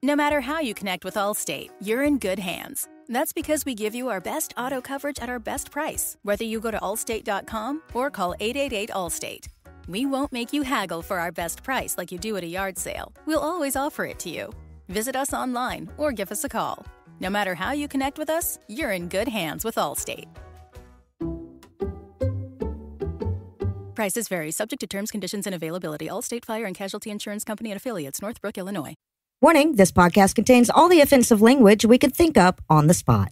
No matter how you connect with Allstate, you're in good hands. That's because we give you our best auto coverage at our best price, whether you go to allstate.com or call 888 Allstate. We won't make you haggle for our best price like you do at a yard sale. We'll always offer it to you. Visit us online or give us a call. No matter how you connect with us, you're in good hands with Allstate. Prices vary, subject to terms, conditions, and availability. Allstate Fire and Casualty Insurance Company and affiliates, Northbrook, Illinois. Warning this podcast contains all the offensive language we could think up on the spot.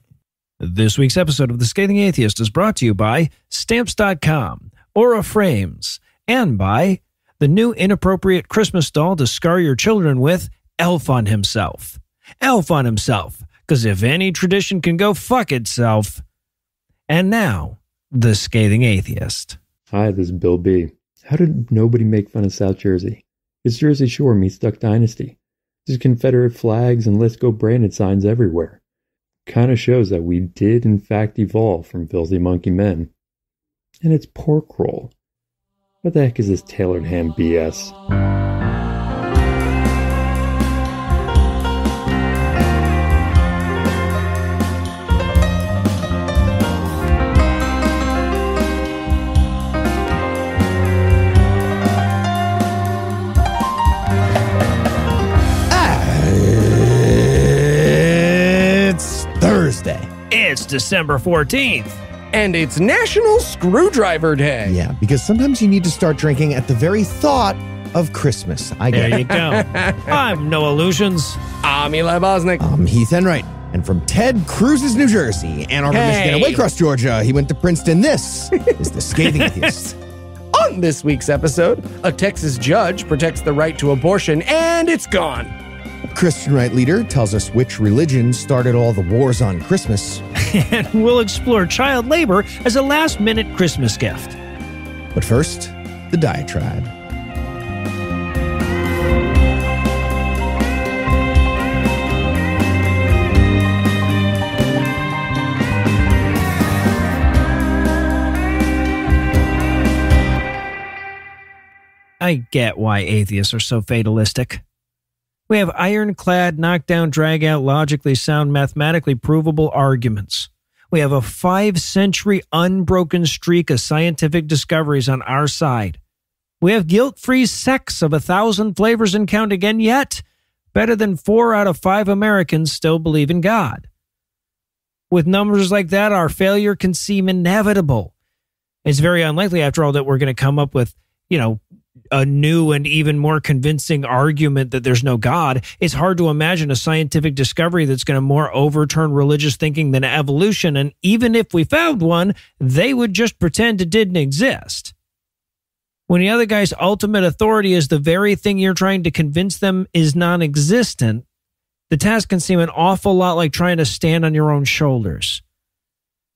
This week's episode of The Scathing Atheist is brought to you by Stamps.com, Aura Frames, and by the new inappropriate Christmas doll to scar your children with, Elf on Himself. Elf on Himself, because if any tradition can go fuck itself. And now, The Scathing Atheist. Hi, this is Bill B. How did nobody make fun of South Jersey? It's Jersey Shore meets Duck Dynasty. There's Confederate flags and Let's Go Brandon signs everywhere. Kind of shows that we did, in fact, evolve from filthy monkey men. And it's pork roll. What the heck is this tailored ham BS? It's December 14th. And it's National Screwdriver Day. Yeah, because sometimes you need to start drinking at the very thought of Christmas. I get There you it. go. I'm Noah Lugeons. I'm Eli Bosnick. I'm Heath Enwright. And from Ted Cruz's New Jersey, Ann Arbor, Hey. Michigan, and Waycross, Georgia, he went to Princeton. This is the Scathing Atheist. On this week's episode, a Texas judge protects the right to abortion, and it's gone. Christian right leader tells us which religion started all the wars on Christmas. And we'll explore child labor as a last minute Christmas gift. But first, the diatribe. I get why atheists are so fatalistic. We have ironclad, knockdown, drag out, logically sound, mathematically provable arguments. We have a five century unbroken streak of scientific discoveries on our side. We have guilt free sex of a thousand flavors and counting, and yet, better than four out of five Americans still believe in God. With numbers like that, our failure can seem inevitable. It's very unlikely, after all, that we're going to come up with, you know, a new and even more convincing argument that there's no God, it's hard to imagine a scientific discovery that's going to more overturn religious thinking than evolution. And even if we found one, they would just pretend it didn't exist. When the other guy's ultimate authority is the very thing you're trying to convince them is non existent, the task can seem an awful lot like trying to stand on your own shoulders.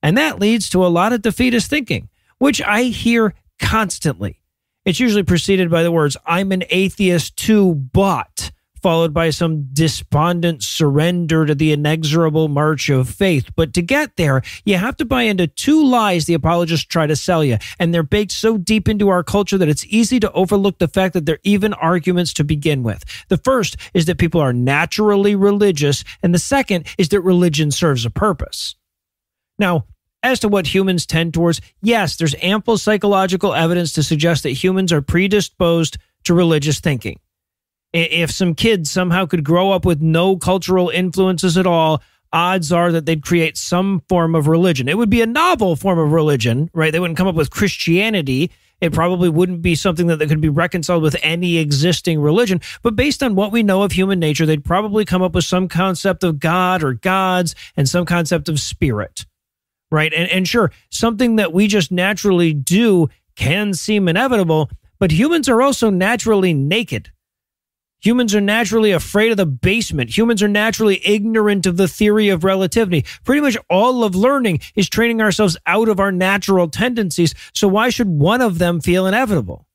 And that leads to a lot of defeatist thinking, which I hear constantly. It's usually preceded by the words, I'm an atheist too, but, followed by some despondent surrender to the inexorable march of faith. But to get there, you have to buy into two lies the apologists try to sell you. And they're baked so deep into our culture that it's easy to overlook the fact that they're even arguments to begin with. The first is that people are naturally religious, and the second is that religion serves a purpose. Now, as to what humans tend towards, yes, there's ample psychological evidence to suggest that humans are predisposed to religious thinking. If some kids somehow could grow up with no cultural influences at all, odds are that they'd create some form of religion. It would be a novel form of religion, right? They wouldn't come up with Christianity. It probably wouldn't be something that could be reconciled with any existing religion. But based on what we know of human nature, they'd probably come up with some concept of God or gods and some concept of spirit right? And, and sure, something that we just naturally do can seem inevitable, but humans are also naturally naked. Humans are naturally afraid of the basement. Humans are naturally ignorant of the theory of relativity. Pretty much all of learning is training ourselves out of our natural tendencies. So why should one of them feel inevitable?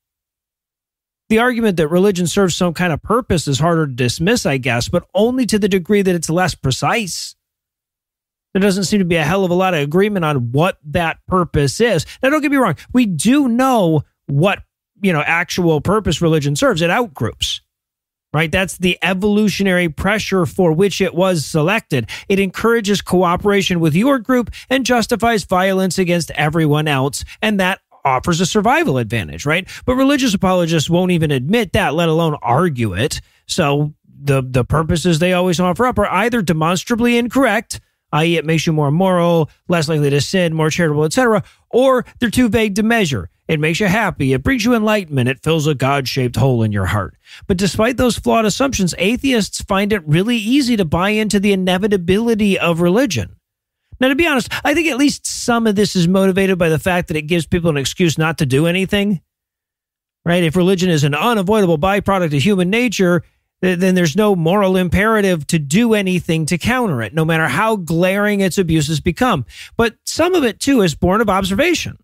The argument that religion serves some kind of purpose is harder to dismiss, I guess, but only to the degree that it's less precise there doesn't seem to be a hell of a lot of agreement on what that purpose is. Now, don't get me wrong. We do know what, you know, actual purpose religion serves. It outgroups, right? That's the evolutionary pressure for which it was selected. It encourages cooperation with your group and justifies violence against everyone else. And that offers a survival advantage, right? But religious apologists won't even admit that, let alone argue it. So the, the purposes they always offer up are either demonstrably incorrect, i.e., it makes you more moral, less likely to sin, more charitable, etc., or they're too vague to measure. It makes you happy. It brings you enlightenment. It fills a God shaped hole in your heart. But despite those flawed assumptions, atheists find it really easy to buy into the inevitability of religion. Now, to be honest, I think at least some of this is motivated by the fact that it gives people an excuse not to do anything. Right? If religion is an unavoidable byproduct of human nature, then there's no moral imperative to do anything to counter it, no matter how glaring its abuses become. But some of it, too, is born of observation.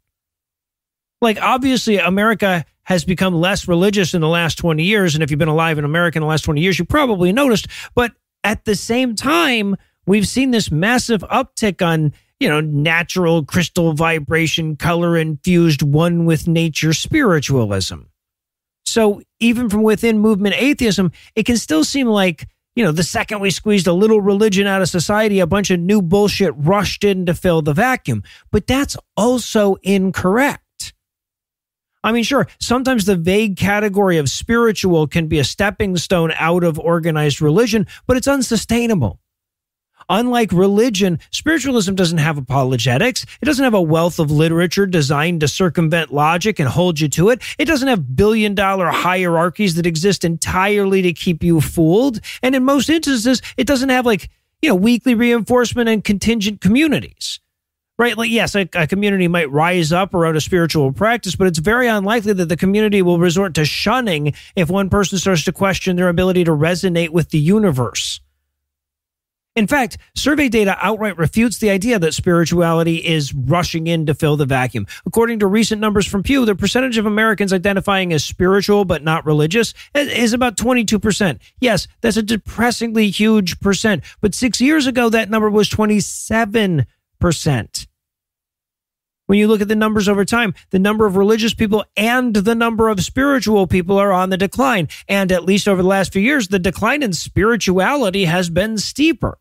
Like, obviously, America has become less religious in the last 20 years. And if you've been alive in America in the last 20 years, you probably noticed. But at the same time, we've seen this massive uptick on, you know, natural crystal vibration, color infused, one with nature spiritualism. So even from within movement atheism, it can still seem like, you know, the second we squeezed a little religion out of society, a bunch of new bullshit rushed in to fill the vacuum. But that's also incorrect. I mean, sure, sometimes the vague category of spiritual can be a stepping stone out of organized religion, but it's unsustainable. Unlike religion, spiritualism doesn't have apologetics. It doesn't have a wealth of literature designed to circumvent logic and hold you to it. It doesn't have billion dollar hierarchies that exist entirely to keep you fooled. And in most instances, it doesn't have like, you know, weekly reinforcement and contingent communities right? Like, yes, a, a, community might rise up around a spiritual practice, but it's very unlikely that the community will resort to shunning if one person starts to question their ability to resonate with the universe. In fact, survey data outright refutes the idea that spirituality is rushing in to fill the vacuum. According to recent numbers from Pew, the percentage of Americans identifying as spiritual but not religious is about 22%. Yes, that's a depressingly huge percent, but six years ago, that number was 27%. When you look at the numbers over time, the number of religious people and the number of spiritual people are on the decline. And at least over the last few years, the decline in spirituality has been steeper.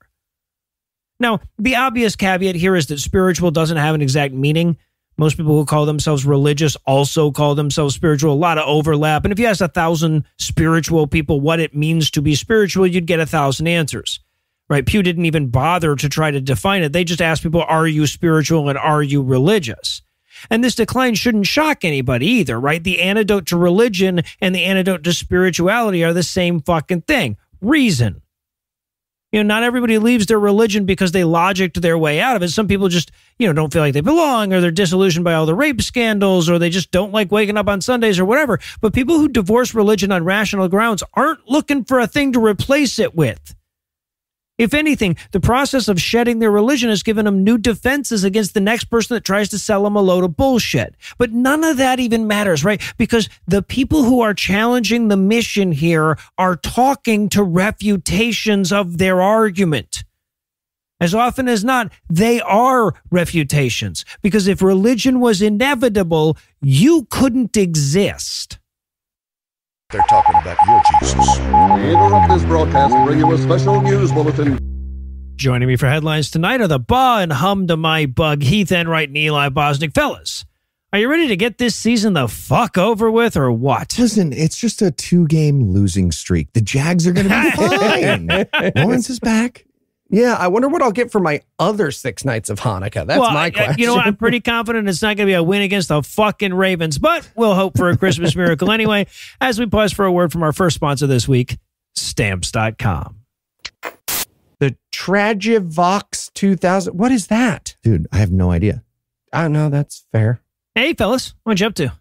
Now, the obvious caveat here is that spiritual doesn't have an exact meaning. Most people who call themselves religious also call themselves spiritual. A lot of overlap. And if you ask a thousand spiritual people what it means to be spiritual, you'd get a thousand answers right? Pew didn't even bother to try to define it. They just asked people, are you spiritual and are you religious? And this decline shouldn't shock anybody either, right? The antidote to religion and the antidote to spirituality are the same fucking thing reason. You know, not everybody leaves their religion because they logicked their way out of it. Some people just, you know, don't feel like they belong or they're disillusioned by all the rape scandals or they just don't like waking up on Sundays or whatever. But people who divorce religion on rational grounds aren't looking for a thing to replace it with. If anything, the process of shedding their religion has given them new defenses against the next person that tries to sell them a load of bullshit. But none of that even matters, right? Because the people who are challenging the mission here are talking to refutations of their argument. As often as not, they are refutations. Because if religion was inevitable, you couldn't exist. They're talking about your Jesus. We interrupt this broadcast and bring you a special news bulletin. Joining me for headlines tonight are the Ba and Hum to My Bug, Heath Enwright and Eli Bosnick. Fellas, are you ready to get this season the fuck over with or what? Listen, it's just a two game losing streak. The Jags are going to be fine. Lawrence is back. Yeah, I wonder what I'll get for my other six nights of Hanukkah. That's well, my question. You know, I'm pretty confident it's not going to be a win against the fucking Ravens, but we'll hope for a Christmas miracle anyway. As we pause for a word from our first sponsor this week, Stamps.com. The Tragivox 2000. What is that? Dude, I have no idea. I don't know. That's fair. Hey, fellas, what you up to?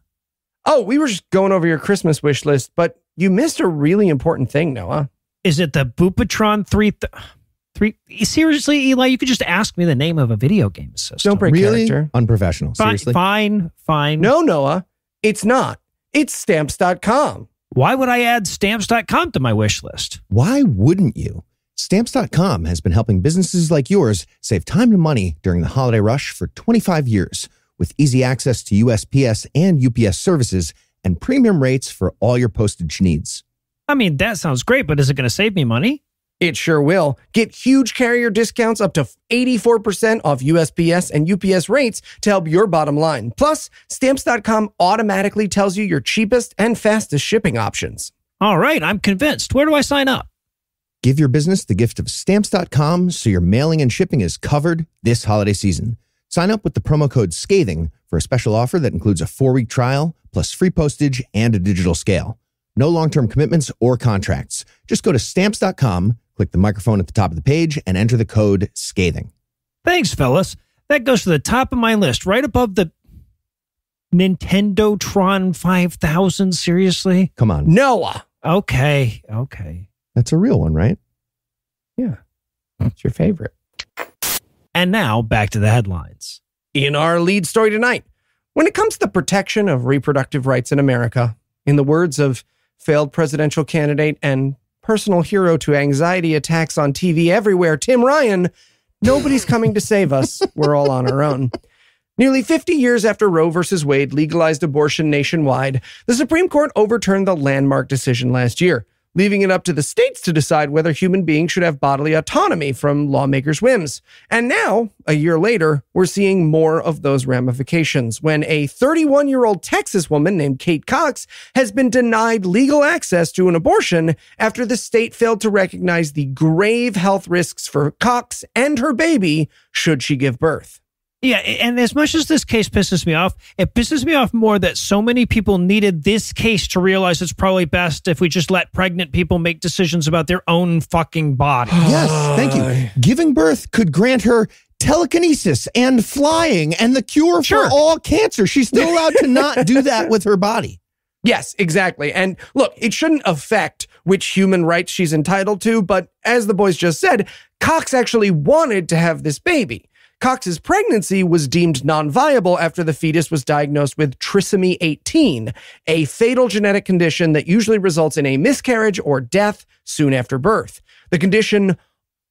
Oh, we were just going over your Christmas wish list, but you missed a really important thing, Noah. Is it the Bupatron 3? Th- Three. Seriously, Eli, you could just ask me the name of a video game system. Don't break really character. unprofessional. Fine, Seriously, fine, fine. No, Noah, it's not. It's stamps.com. Why would I add stamps.com to my wish list? Why wouldn't you? Stamps.com has been helping businesses like yours save time and money during the holiday rush for 25 years with easy access to USPS and UPS services and premium rates for all your postage needs. I mean, that sounds great, but is it going to save me money? It sure will. Get huge carrier discounts up to 84% off USPS and UPS rates to help your bottom line. Plus, stamps.com automatically tells you your cheapest and fastest shipping options. All right, I'm convinced. Where do I sign up? Give your business the gift of stamps.com so your mailing and shipping is covered this holiday season. Sign up with the promo code SCATHING for a special offer that includes a four week trial, plus free postage and a digital scale. No long term commitments or contracts. Just go to stamps.com, click the microphone at the top of the page, and enter the code SCATHING. Thanks, fellas. That goes to the top of my list, right above the Nintendo Tron 5000. Seriously? Come on. Noah. Okay, okay. That's a real one, right? Yeah. It's your favorite. And now back to the headlines. In our lead story tonight, when it comes to the protection of reproductive rights in America, in the words of failed presidential candidate and personal hero to anxiety attacks on TV everywhere, Tim Ryan, nobody's coming to save us. We're all on our own. Nearly 50 years after Roe v. Wade legalized abortion nationwide, the Supreme Court overturned the landmark decision last year, leaving it up to the states to decide whether human beings should have bodily autonomy from lawmakers' whims. And now, a year later, we're seeing more of those ramifications when a 31 year old Texas woman named Kate Cox has been denied legal access to an abortion after the state failed to recognize the grave health risks for Cox and her baby should she give birth. Yeah, and as much as this case pisses me off, it pisses me off more that so many people needed this case to realize it's probably best if we just let pregnant people make decisions about their own fucking body. Yes, thank you. Giving birth could grant her telekinesis and flying and the cure Sure. for all cancer. She's still allowed to not do that with her body. Yes, exactly. And look, it shouldn't affect which human rights she's entitled to, but as the boys just said, Cox actually wanted to have this baby. Cox's pregnancy was deemed non viable after the fetus was diagnosed with trisomy 18, a fatal genetic condition that usually results in a miscarriage or death soon after birth. The condition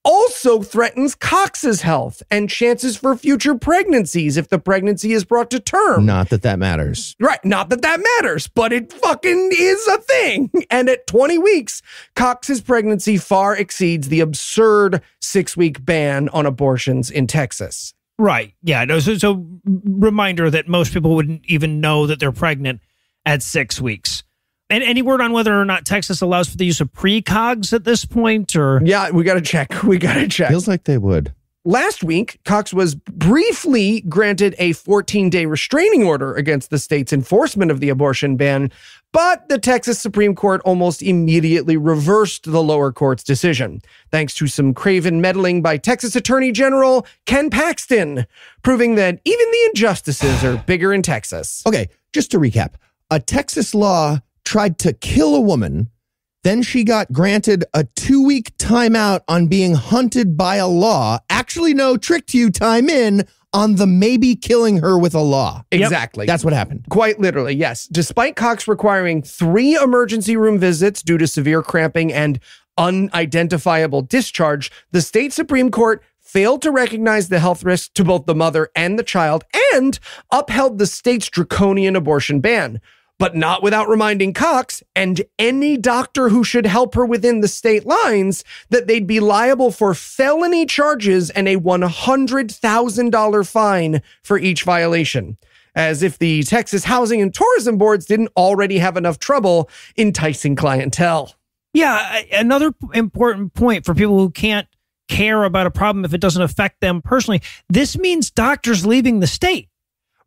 also threatens Cox's health and chances for future pregnancies if the pregnancy is brought to term. Not that that matters. Right. Not that that matters, but it fucking is a thing. And at 20 weeks, Cox's pregnancy far exceeds the absurd six week ban on abortions in Texas. Right. Yeah. No, so, so reminder that most people wouldn't even know that they're pregnant at six weeks. And any word on whether or not Texas allows for the use of precogs at this point, or Yeah, we got to check. We got to check. Feels like they would. Last week, Cox was briefly granted a 14 day restraining order against the state's enforcement of the abortion ban, but the Texas Supreme Court almost immediately reversed the lower court's decision, thanks to some craven meddling by Texas Attorney General Ken Paxton, proving that even the injustices are bigger in Texas. Okay, just to recap a Texas law tried to kill a woman. Then she got granted a two week timeout on being hunted by a law. Actually, no, tricked you time in on the maybe killing her with a law. Exactly. That's what happened. Quite literally, yes. Despite Cox requiring three emergency room visits due to severe cramping and unidentifiable discharge, the state Supreme Court failed to recognize the health risks to both the mother and the child and upheld the state's draconian abortion ban. But not without reminding Cox and any doctor who should help her within the state lines that they'd be liable for felony charges and a $100,000 fine for each violation as if the Texas Housing and Tourism Boards didn't already have enough trouble enticing clientele. Yeah, another important point for people who can't care about a problem if it doesn't affect them personally. This means doctors leaving the state,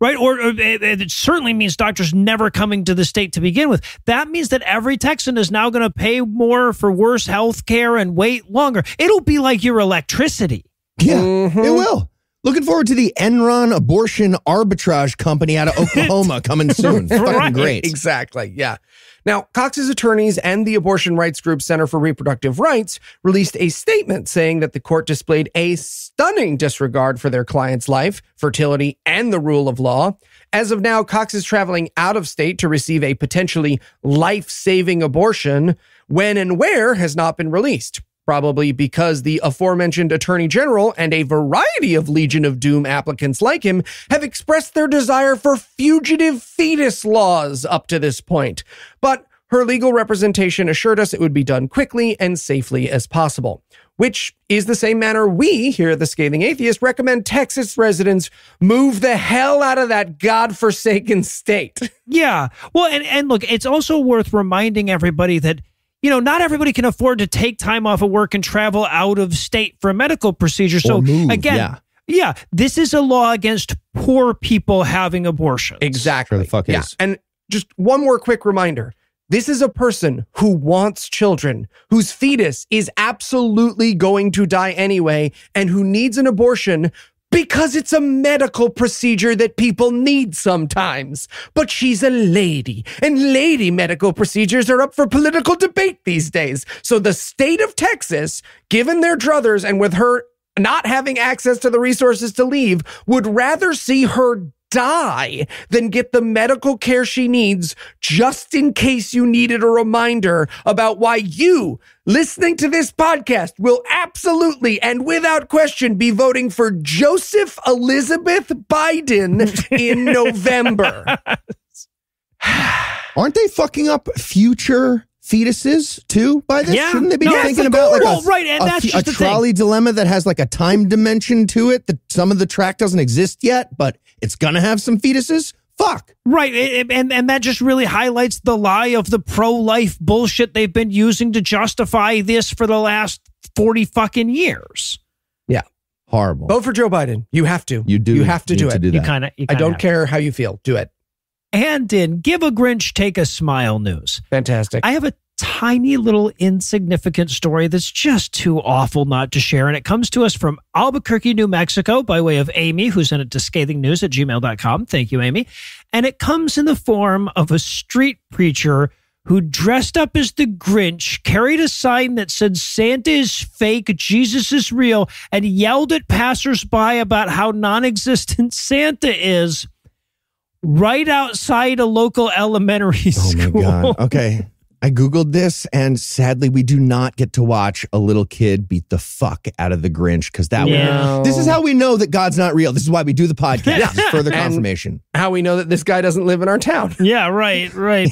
right? Or, or it, it certainly means doctors never coming to the state to begin with. That means that every Texan is now going to pay more for worse health care and wait longer. It'll be like your electricity. Yeah, Mhm. it will. Looking forward to the Enron abortion arbitrage company out of Oklahoma coming soon. Fucking great. Exactly. Yeah. Now, Cox's attorneys and the abortion rights group Center for Reproductive Rights released a statement saying that the court displayed a stunning disregard for their client's life, fertility, and the rule of law. As of now, Cox is traveling out of state to receive a potentially life saving abortion. When and where has not been released. Probably because the aforementioned Attorney General and a variety of Legion of Doom applicants like him have expressed their desire for fugitive fetus laws up to this point. But her legal representation assured us it would be done quickly and safely as possible, which is the same manner we here at the Scathing Atheist recommend Texas residents move the hell out of that godforsaken state. Yeah. Well, and, and look, it's also worth reminding everybody that, you know, not everybody can afford to take time off of work and travel out of state for a medical procedure. So, move, again, yeah. yeah, this is a law against poor people having abortions. Exactly. Sure the fuck is. And just one more quick reminder. This is a person who wants children, whose fetus is absolutely going to die anyway, and who needs an abortion because it's a medical procedure that people need sometimes. But she's a lady, and lady medical procedures are up for political debate these days. So the state of Texas, given their druthers and with her not having access to the resources to leave, would rather see her die than get the medical care she needs just in case you needed a reminder about why you listening to this podcast will absolutely and without question be voting for Joseph Elizabeth Biden in November. Aren't they fucking up future fetuses too by this? Yeah. Shouldn't they be No, thinking about like course. a, Right, and a, that's fe- just a the thing. trolley dilemma that has like a time dimension to it that some of the track doesn't exist yet, but it's gonna have some fetuses? Fuck. Right. it- it- And, and that just really highlights the lie of the pro life bullshit they've been using to justify this for the last 40 fucking years. Yeah. Horrible. Vote for Joe Biden. You have to. You do You have to need do to it. do You kind of, I don't care how you feel. Do it. And in Give a Grinch, Take a Smile news. Fantastic. I have a tiny little insignificant story that's just too awful not to share. And it comes to us from Albuquerque, New Mexico, by way of Amy, who sent it to scathingnews at gmail.com. Thank you, Amy. And it comes in the form of a street preacher who dressed up as the Grinch, carried a sign that said Santa is fake, Jesus is real, and yelled at passersby about how non existent Santa is right outside a local elementary oh, school. Oh school. my god. Okay. I googled this, and sadly, we do not get to watch a little kid beat the fuck out of the Grinch because that Yeah. would. This is how we know that God's not real. This is why we do the podcast. This is further And- confirmation. how we know that this guy doesn't live in our town. Yeah, right, right.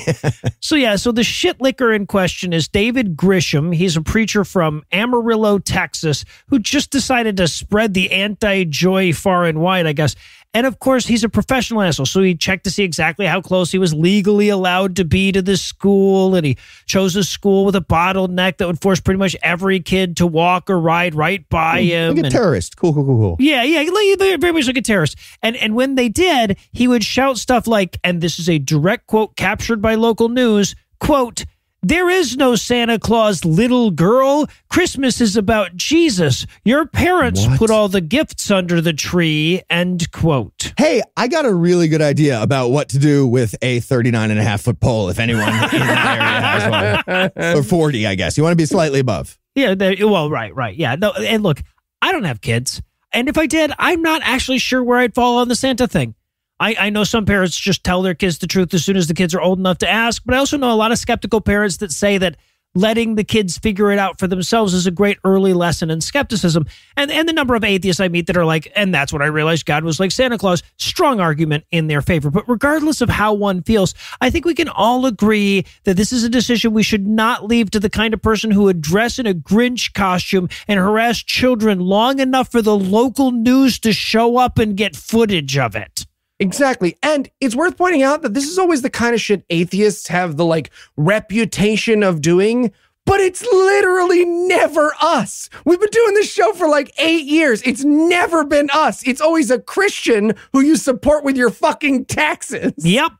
so yeah, so the shit licker in question is David Grisham. He's a preacher from Amarillo, Texas, who just decided to spread the anti-joy far and wide, I guess. And of course, he's a professional asshole. So he checked to see exactly how close he was legally allowed to be to this school. And he chose a school with a bottleneck that would force pretty much every kid to walk or ride right by him. Like a and- terrorist. Cool, cool, cool, cool. yeah, yeah, like- very much like a terrorist. And and when they did, he would shout stuff like, and this is a direct quote captured by local news, quote, there is no Santa Claus, little girl. Christmas is about Jesus. Your parents What? put all the gifts under the tree. End quote. Hey, I got a really good idea about what to do with a 39 and a half foot pole if anyone in that area has one. Or 40, I guess. You want to be slightly above. Yeah, well, right, right. Yeah. No, and look, I don't have kids. And if I did, I'm not actually sure where I'd fall on the Santa thing. I, I know some parents just tell their kids the truth as soon as the kids are old enough to ask, but I also know a lot of skeptical parents that say that letting the kids figure it out for themselves is a great early lesson in skepticism. And and the number of atheists I meet that are like, and that's what I realized God was like Santa Claus, strong argument in their favor. But regardless of how one feels, I think we can all agree that this is a decision we should not leave to the kind of person who would dress in a Grinch costume and harass children long enough for the local news to show up and get footage of it. Exactly. And it's worth pointing out that this is always the kind of shit atheists have the like reputation of doing, but it's literally never us. We've been doing this show for like eight years. It's never been us. It's always a Christian who you support with your fucking taxes. Yep.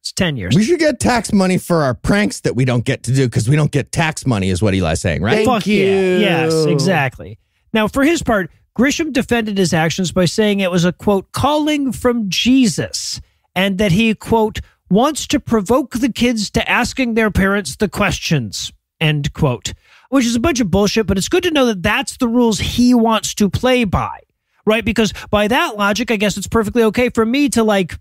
It's 10 years. We should get tax money for our pranks that we don't get to do because we don't get tax money, is what Eli's saying, right? Thank Fuck you. yeah. Yes, exactly. Now, for his part, Grisham defended his actions by saying it was a quote, calling from Jesus, and that he, quote, wants to provoke the kids to asking their parents the questions, end quote, which is a bunch of bullshit, but it's good to know that that's the rules he wants to play by, right? Because by that logic, I guess it's perfectly okay for me to like,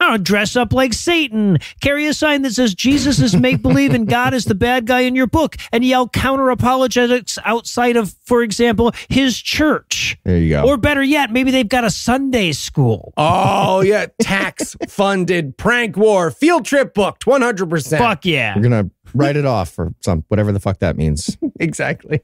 I don't know, dress up like Satan, carry a sign that says Jesus is make believe and God is the bad guy in your book, and yell counter apologetics outside of, for example, his church. There you go. Or better yet, maybe they've got a Sunday school. Oh, yeah. Tax funded prank war field trip booked 100%. Fuck yeah. We're gonna write it off for some whatever the fuck that means. Exactly.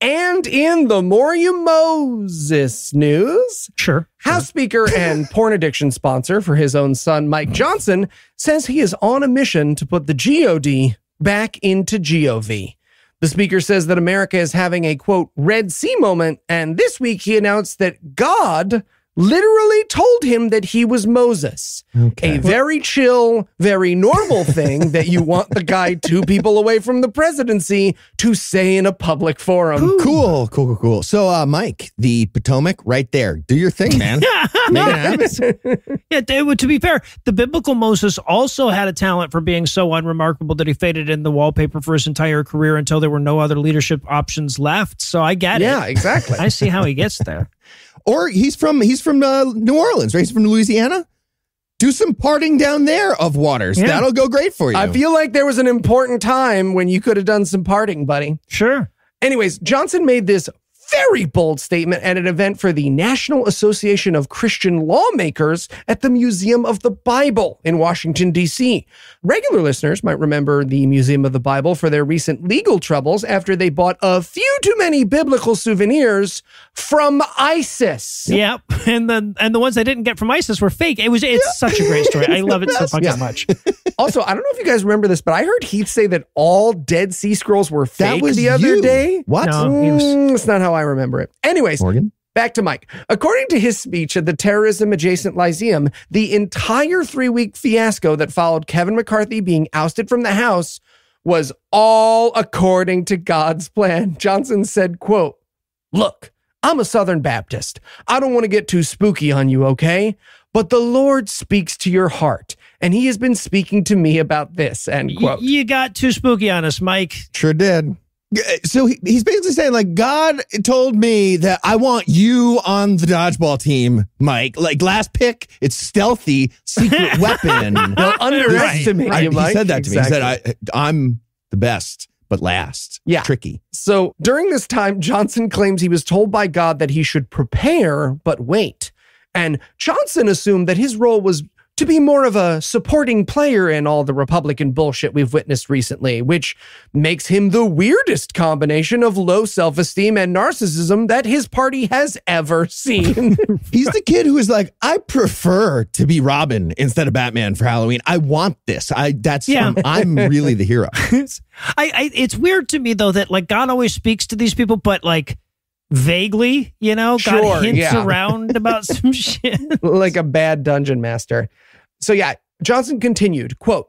And in the More You Moses news, Sure. House Speaker and porn addiction sponsor for his own son, Mike Johnson, says he is on a mission to put the GOD back into GOV. The speaker says that America is having a quote, Red Sea moment. And this week he announced that God literally told him that he was Moses. Okay. A very chill, very normal thing that you want the guy two people away from the presidency to say in a public forum. Cool, cool, cool, cool. So, uh, Mike, the Potomac, right there. Do your thing, man. Make it. Yeah, to, to be fair, the biblical Moses also had a talent for being so unremarkable that he faded in the wallpaper for his entire career until there were no other leadership options left. So I get Yeah, it. Yeah, exactly. I see how he gets there. Or he's from he's from uh, New Orleans, right? He's from Louisiana. Do some parting down there of waters. Yeah. That'll go great for you. I feel like there was an important time when you could have done some parting, buddy. Sure. Anyways, Johnson made this very bold statement at an event for the National Association of Christian Lawmakers at the Museum of the Bible in Washington, D.C. Regular listeners might remember the Museum of the Bible for their recent legal troubles after they bought a few too many biblical souvenirs from ISIS. Yep. And the and the ones they didn't get from ISIS were fake. It was it's such a great story. I love it so fucking Yeah. much. Also, I don't know if you guys remember this, but I heard Heath say that all Dead Sea Scrolls were that fake was the other you. day. What? No. he was- Mm, That's not how I remember it. Anyways, Morgan? back to Mike. According to his speech at the terrorism adjacent Lyceum, the entire three week fiasco that followed Kevin McCarthy being ousted from the House was all according to God's plan. Johnson said, quote, Look, I'm a Southern Baptist. I don't want to get too spooky on you, okay? But the Lord speaks to your heart, and he has been speaking to me about this, end Y- quote. you got too spooky on us, Mike. Sure did. Yeah, eh, So he, he's basically saying, like, God told me that I want you on the dodgeball team, Mike. Like, last pick, it's stealthy, secret weapon. Don't underestimate I- you, Mike. He said that to me. He said, I, I'm the best, but last. Yeah. Tricky. So during this time, Johnson claims he was told by God that he should prepare but wait. And Johnson assumed that his role was to be more of a supporting player in all the Republican bullshit we've witnessed recently, which makes him the weirdest combination of low self esteem and narcissism that his party has ever seen. He's the kid who is like, I prefer to be Robin instead of Batman for Halloween. I want this. I that's Yeah. I'm, I'm really the hero. I, I it's weird to me though that like God always speaks to these people, but like vaguely, you know, Sure, God hints yeah. around about some shit. like a bad dungeon master. So yeah, Johnson continued, quote,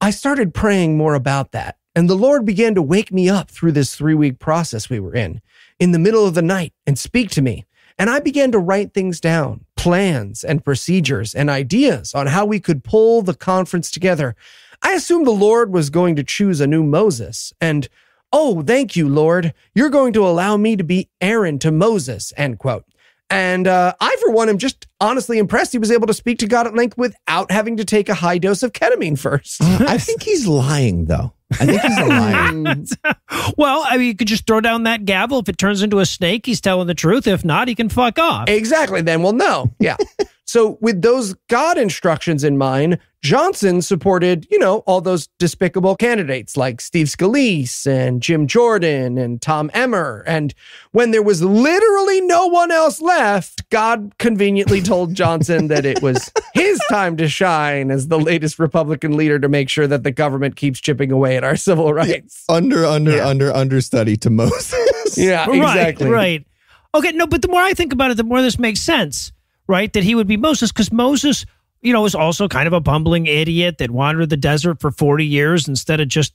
I started praying more about that, and the Lord began to wake me up through this three-week process we were in, in the middle of the night, and speak to me. And I began to write things down, plans and procedures and ideas on how we could pull the conference together. I assumed the Lord was going to choose a new Moses, and oh, thank you, Lord. You're going to allow me to be Aaron to Moses, end quote. And uh, I, for one, am just honestly impressed he was able to speak to God at length without having to take a high dose of ketamine first. I think he's lying though. I think he's lying. well, I mean, you could just throw down that gavel. If it turns into a snake, he's telling the truth. If not, he can fuck off. exactly. Then we'll know. Yeah. so, with those God instructions in mind, Johnson supported, you know, all those despicable candidates like Steve Scalise and Jim Jordan and Tom Emmer. And when there was literally no one else left, God conveniently told Johnson that it was his time to shine as the latest Republican leader to make sure that the government keeps chipping away at our civil rights. under, under, Yeah. under, understudy to Moses. Yeah, Right, exactly. Right. Okay, no, but the more I think about it, the more this makes sense, right? That he would be Moses, because Moses, you know, was also kind of a bumbling idiot that wandered the desert for 40 years instead of just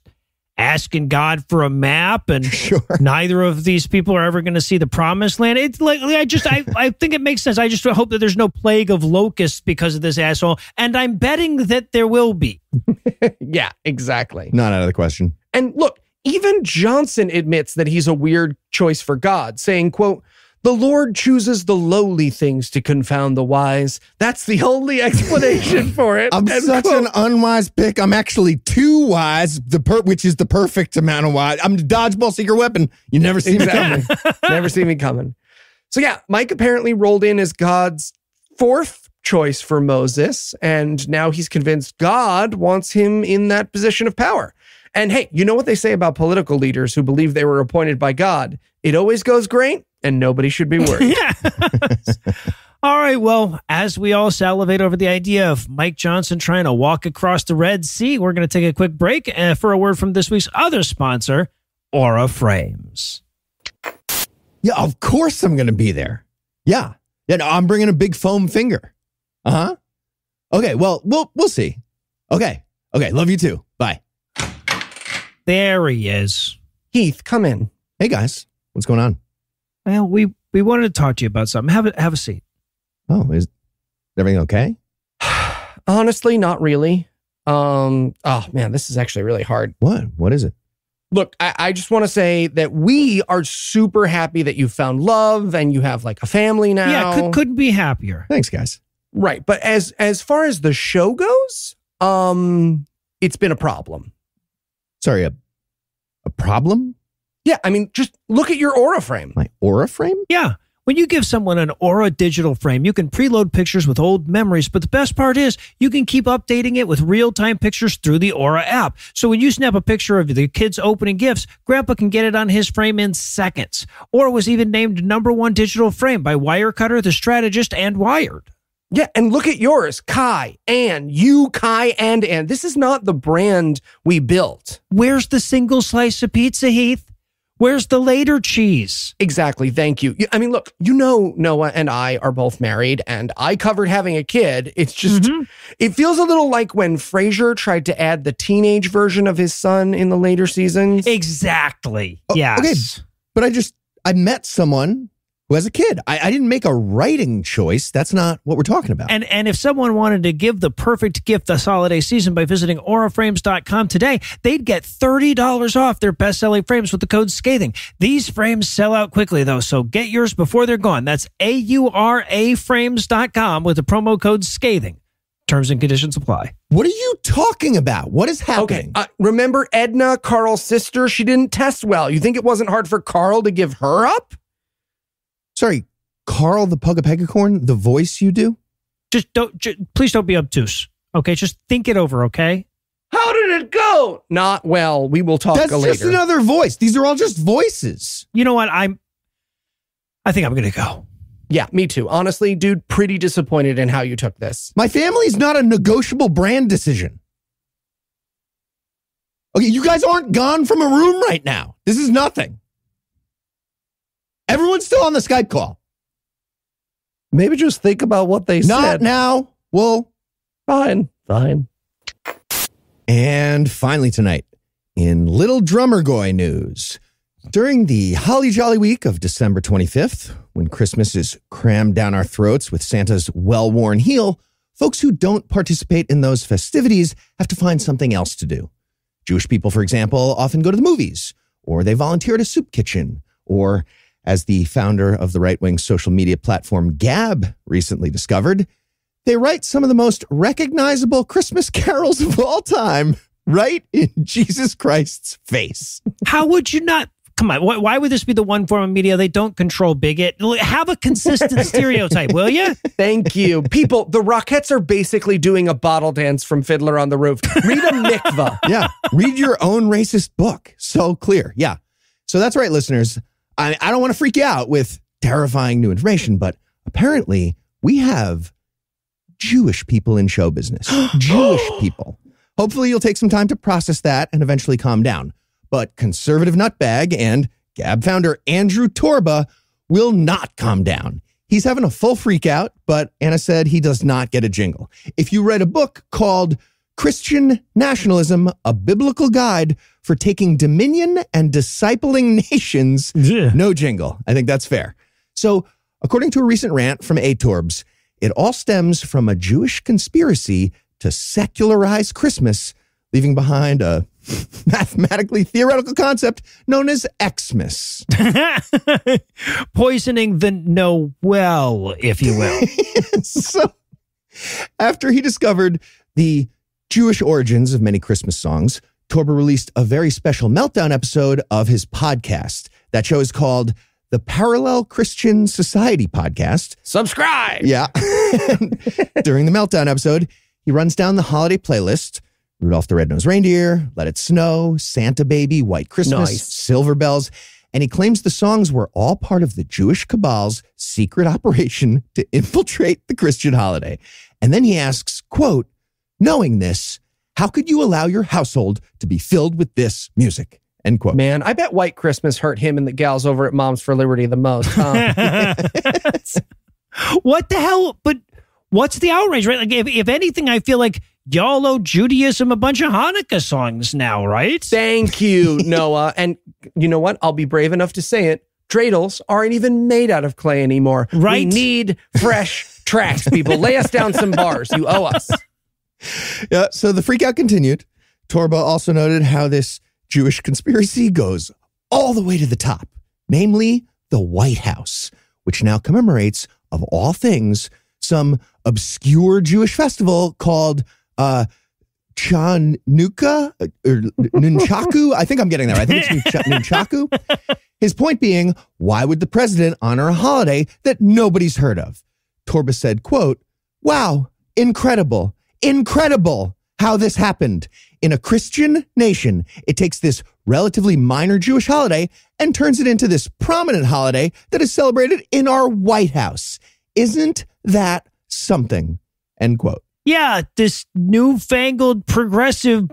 asking God for a map. And Sure. neither of these people are ever going to see the promised land. It's like, I just, I, I think it makes sense. I just hope that there's no plague of locusts because of this asshole. And I'm betting that there will be. Yeah, exactly. Not out of the question. And look, even Johnson admits that he's a weird choice for God, saying, quote, The Lord chooses the lowly things to confound the wise. That's the only explanation for it. I'm End such quote. an unwise pick. I'm actually too wise, the per- which is the perfect amount of wise. I'm the dodgeball secret weapon. You never see me coming. Never see me coming. So yeah, Mike apparently rolled in as God's fourth choice for Moses, and now he's convinced God wants him in that position of power. And hey, you know what they say about political leaders who believe they were appointed by God? It always goes great, and nobody should be worried. Yeah. all right. Well, as we all salivate over the idea of Mike Johnson trying to walk across the Red Sea, we're going to take a quick break uh, for a word from this week's other sponsor, Aura Frames. Yeah, of course I'm going to be there. Yeah. Yeah, no, I'm bringing a big foam finger. Uh huh. Okay, well, we'll we'll see. Okay. Okay, love you too. Bye. There he is. Heath, come in. Hey guys, what's going on? Well, we we wanted to talk to you about something. Have a have a seat. Oh, is everything okay? Honestly, not really. Um, oh man, this is actually really hard. What? What is it? Look, I, I just want to say that we are super happy that you found love and you have like a family now. Yeah, could, couldn't be happier. Thanks, guys. Right. But as as far as the show goes, um, it's been a problem. Sorry, a a problem? Yeah, I mean, just look at your aura frame. My aura frame? Yeah. When you give someone an Aura digital frame, you can preload pictures with old memories, but the best part is you can keep updating it with real time pictures through the Aura app. So when you snap a picture of the kids opening gifts, Grandpa can get it on his frame in seconds. Aura was even named number one digital frame by Wirecutter, The Strategist, and Wired. Yeah, and look at yours, Kai, and you, Kai, and and. This is not the brand we built. Where's the single slice of pizza, Heath? Where's the later cheese? Exactly. Thank you. I mean, look, you know, Noah and I are both married, and I covered having a kid. It's just, Mhm. it feels a little like when Frasier tried to add the teenage version of his son in the later seasons. Exactly. Oh, yes. okay. But I just I met someone who has a kid. I, I didn't make a writing choice. That's not what we're talking about. And and if someone wanted to give the perfect gift this holiday season by visiting auraframes.com today, they'd get $30 off their best-selling frames with the code scathing. These frames sell out quickly though, so get yours before they're gone. That's A U R A frames.com with the promo code scathing. Terms and conditions apply. what are you talking about? What is happening? Okay. Uh, remember Edna, Carl's sister? She didn't test well. You think it wasn't hard for Carl to give her up? Sorry, Carl the Pugapegacorn, the voice you do? Just don't ju- please don't be obtuse. Okay, just think it over, okay? How did it go? Not well. We will talk That's later. just another voice. These are all just voices. You know what? I'm I think I'm going to go. yeah, me too. Honestly, dude, pretty disappointed in how you took this. My family's not a negotiable brand decision. Okay, you guys aren't gone from a room right now. This is nothing. Everyone's still on the Skype call. Maybe just think about what they Not said. Not now. Well, Fine, fine. And finally, tonight, in Little Drummer Goy news, during the Holly Jolly week of December 25th, when Christmas is crammed down our throats with Santa's well worn heel, folks who don't participate in those festivities have to find something else to do. Jewish people, for example, often go to the movies, or they volunteer at a soup kitchen, or as the founder of the right wing social media platform Gab recently discovered, they write some of the most recognizable Christmas carols of all time right in Jesus Christ's face. How would you not? Come on. Why, why would this be the one form of media they don't control bigot? Have a consistent stereotype, will you? Thank you. People, the Rockettes are basically doing a bottle dance from Fiddler on the Roof. Read a mikvah. Yeah, read your own racist book. So clear. Yeah. So that's right, listeners. I, I don't want to freak you out with terrifying new information, but apparently we have Jewish people in show business. Jewish people. Hopefully you'll take some time to process that and eventually calm down. But conservative nutbag and Gab founder Andrew Torba will not calm down. He's having a full freak out, but Anna said he does not get a jingle. If you read a book called Christian Nationalism, a biblical guide for taking dominion and discipling nations, no jingle. I think that's fair. So, according to a recent rant from A Torbs, it all stems from a Jewish conspiracy to secularize Christmas, leaving behind a mathematically theoretical concept known as Xmas. Poisoning the Noel, if you will. so, after he discovered the Jewish origins of many Christmas songs, Torba released a very special meltdown episode of his podcast. That show is called the Parallel Christian Society Podcast. Subscribe. Yeah. During the meltdown episode, he runs down the holiday playlist Rudolph the Red-Nosed Reindeer, Let It Snow, Santa Baby, White Christmas, Nice. Silver Bells, and he claims the songs were all part of the Jewish cabal's secret operation to infiltrate the Christian holiday. And then he asks, quote, knowing this, how could you allow your household to be filled with this music? End quote. Man, I bet White Christmas hurt him and the gals over at Moms for Liberty the most. Huh? what the hell? But what's the outrage, right? Like, if, if anything, I feel like y'all owe Judaism a bunch of Hanukkah songs now, right? Thank you, Noah. And you know what? I'll be brave enough to say it. Dreidels aren't even made out of clay anymore. Right? We need fresh tracks, people. Lay us down some bars. You owe us. Yeah, so the freakout continued. Torba also noted how this Jewish conspiracy goes all the way to the top, namely the White House, which now commemorates, of all things, some obscure Jewish festival called uh, Chanukah uh, or Nunchaku. I think I'm getting that right. I think it's Nuncha- Nunchaku. His point being, why would the president honor a holiday that nobody's heard of? Torba said, quote, wow, incredible, incredible how this happened. In a Christian nation, it takes this relatively minor Jewish holiday and turns it into this prominent holiday that is celebrated in our White House. Isn't that something? End quote. Yeah, this newfangled progressive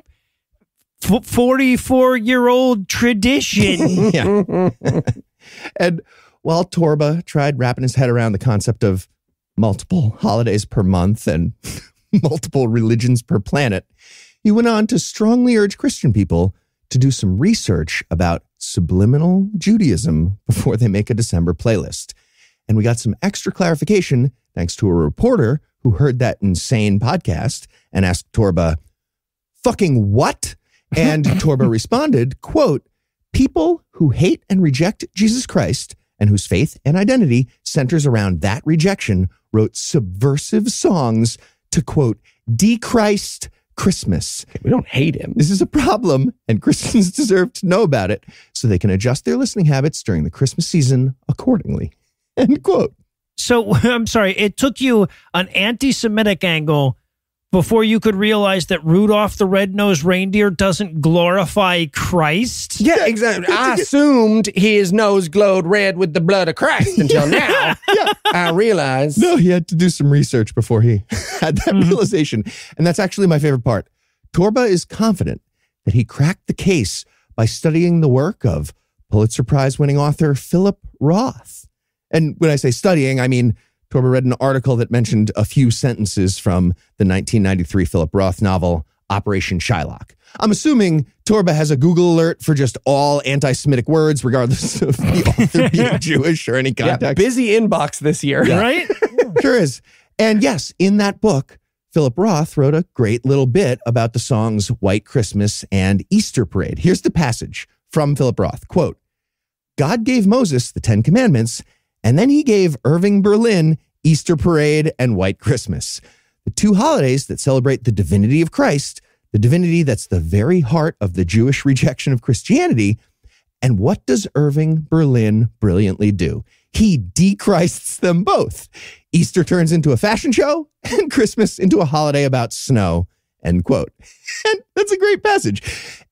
44 year old tradition. yeah. and while Torba tried wrapping his head around the concept of multiple holidays per month and multiple religions per planet, he went on to strongly urge Christian people to do some research about subliminal Judaism before they make a December playlist. And we got some extra clarification thanks to a reporter who heard that insane podcast and asked Torba, fucking what? And Torba responded, quote, people who hate and reject Jesus Christ and whose faith and identity centers around that rejection wrote subversive songs to quote, dechrist Christmas. We don't hate him. This is a problem, and Christians deserve to know about it so they can adjust their listening habits during the Christmas season accordingly. End quote. So I'm sorry, it took you an anti Semitic angle before you could realize that Rudolph the Red-Nosed Reindeer doesn't glorify Christ? Yeah, exactly. I assumed his nose glowed red with the blood of Christ until now. yeah. I realized. No, he had to do some research before he had that mm-hmm. realization. And that's actually my favorite part. Torba is confident that he cracked the case by studying the work of Pulitzer Prize winning author Philip Roth. And when I say studying, I mean Torba read an article that mentioned a few sentences from the 1993 Philip Roth novel Operation Shylock. I'm assuming Torba has a Google alert for just all anti Semitic words, regardless of the author being Jewish or any Yeah, context. busy inbox this year. Right? sure is. And yes, in that book, Philip Roth wrote a great little bit about the songs White Christmas and Easter Parade. Here's the passage from Philip Roth. Quote, God gave Moses the Ten Commandments, and then he gave Irving Berlin Easter Parade and White Christmas. The two holidays that celebrate the divinity of Christ, the divinity that's the very heart of the Jewish rejection of Christianity. And what does Irving Berlin brilliantly do? He dechrists them both. Easter turns into a fashion show and Christmas into a holiday about snow. End quote. And that's a great passage.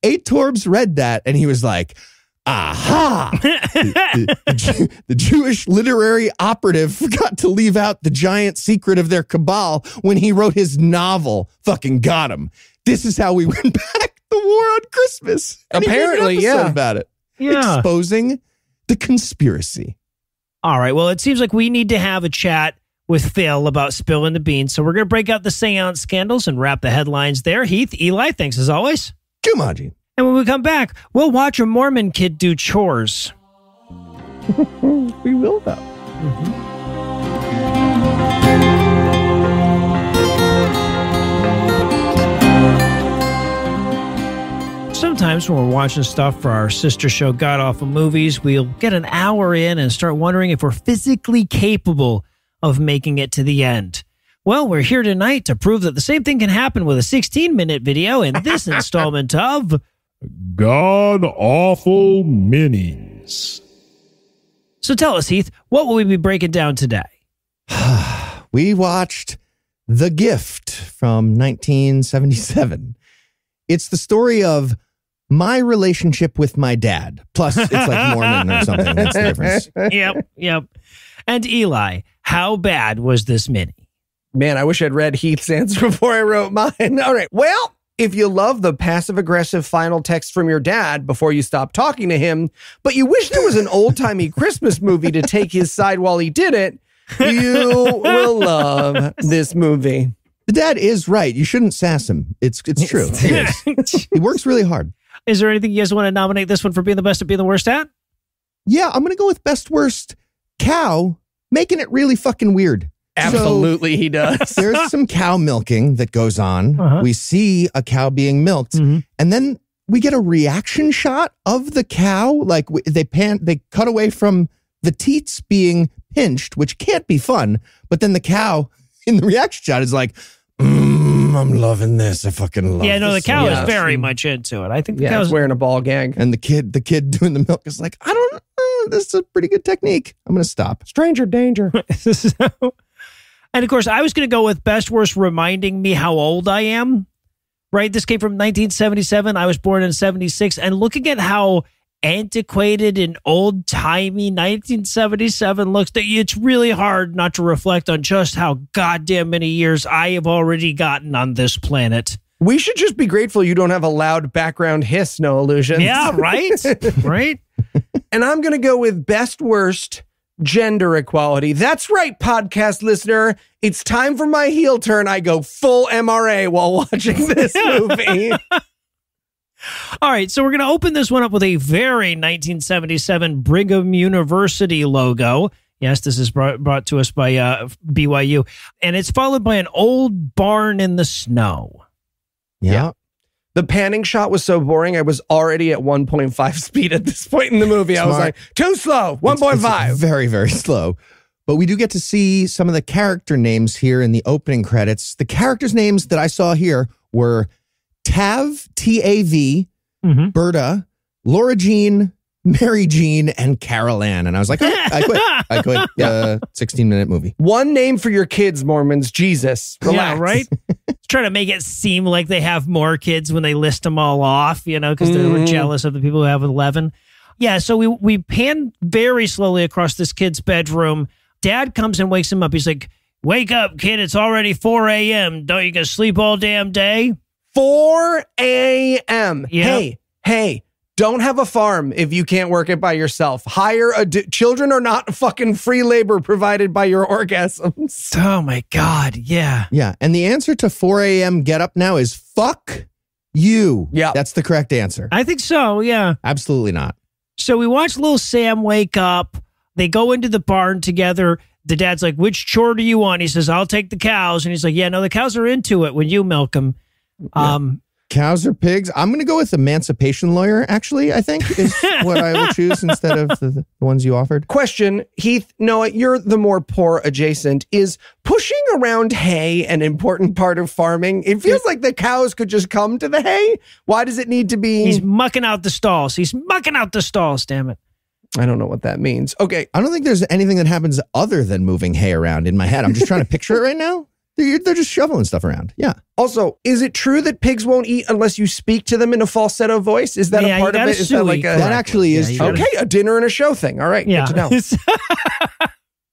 A. Torbs read that and he was like, aha. the, the the Jewish literary operative forgot to leave out the giant secret of their cabal when he wrote his novel. Fucking got him. This is how we went back the war on Christmas. And he made an Apparently, yeah. About it. Yeah. Exposing the conspiracy. All right. Well, it seems like we need to have a chat with Phil about spilling the beans. So we're going to break out the seance scandals and wrap the headlines there. Heath, Eli, thanks as always. Jumanji. And when we come back, we'll watch a Mormon kid do chores. We will though. Mm-hmm. Sometimes when we're watching stuff for our sister show God Awful Movies, we'll get an hour in and start wondering if we're physically capable of making it to the end. Well, we're here tonight to prove that the same thing can happen with a 16 minute video in this installment of God awful minis. So tell us, Heath, what will we be breaking down today? we watched The Gift from 1977. It's the story of my relationship with my dad. Plus, it's like Mormon or something. That's the difference. yep, yep. And Eli, how bad was this mini? Man, I wish I'd read Heath's answer before I wrote mine. All right. Well, if you love the passive aggressive final text from your dad before you stop talking to him, but you wish there was an old timey Christmas movie to take his side while he did it, you will love this movie. The dad is right. You shouldn't sass him. It's it's true. He, he works really hard. Is there anything you guys want to nominate this one for being the best at being the worst at? Yeah, I'm gonna go with best worst cow, making it really fucking weird. Absolutely, he does. There's some cow milking that goes on. Uh-huh. We see a cow being milked, Mhm. and then we get a reaction shot of the cow. Like they pan, they cut away from the teats being pinched, which can't be fun. But then the cow in the reaction shot is like, mm, "I'm loving this. I fucking love." yeah, no, the this cow so is very much into it. I think the Yeah, cow's wearing a ball gag. And the kid, the kid doing the milk is like, "I don't. Uh, this is a pretty good technique. I'm gonna stop." Stranger danger. So- and of course, I was going to go with best worst reminding me how old I am. Right, this came from 1977. I was born in 76, and looking at how antiquated and old timey 1977 looks, it's really hard not to reflect on just how goddamn many years I have already gotten on this planet. We should just be grateful you don't have a loud background hiss, no illusions. Yeah, right, right. And I'm going to go with best worst gender equality. That's right, podcast listener. It's time for my heel turn. I go full MRA while watching this movie. All right, so we're going to open this one up with a very 1977 Brigham University logo. Yes, this is brought, brought to us by uh, BYU. And it's followed by an old barn in the snow. Yeah. The panning shot was so boring. I was already at 1.5 speed at this point in the movie. I was like, too slow, It's- it's 1.5. very, very slow. But we do get to see some of the character names here in the opening credits. The characters' names that I saw here were Tav, T A V, Mhm. Berta, Laura Jean, Mary Jean, and Carol Ann. And I was like, "Okay, I quit. I quit. Uh, 16 minute movie. One name for your kids, Mormons. Jesus. Relax. Yeah, right? Trying to make it seem like they have more kids when they list them all off, you know, because they were Mhm. jealous of the people who have 11. Yeah, so we, we pan very slowly across this kid's bedroom. Dad comes and wakes him up. He's like, Wake up, kid. It's already 4 a.m. Don't you gonna sleep all damn day? 4 a.m. Yep. Hey, hey, don't have a farm if you can't work it by yourself. Hire a d- children are not fucking free labor provided by your orgasms. Oh my God. Yeah. Yeah. And the answer to 4 a.m. get up now is fuck you. Yeah. That's the correct answer. I think so. Yeah. Absolutely not. So we watch little Sam wake up. They go into the barn together. The dad's like, Which chore do you want? He says, I'll take the cows. And he's like, Yeah, no, the cows are into it when you milk them. Um, Cows or pigs? I'm going to go with emancipation lawyer, actually, I think is what I will choose instead of the, the ones you offered. Question, Heath, Noah, you're the more poor adjacent. Is pushing around hay an important part of farming? It feels like the cows could just come to the hay. Why does it need to be? he's mucking out the stalls. He's mucking out the stalls, damn it. I don't know what that means. Okay. I don't think there's anything that happens other than moving hay around in my head. I'm just trying to picture it right now. They're, they're just shoveling stuff around. Yeah. Also, is it true that pigs won't eat unless you speak to them in a falsetto voice? Is that Yeah, a part of gotta it? Is that sue like a. That actually is Yeah, you true. okay a dinner and a show thing? All right, Yeah. good to know.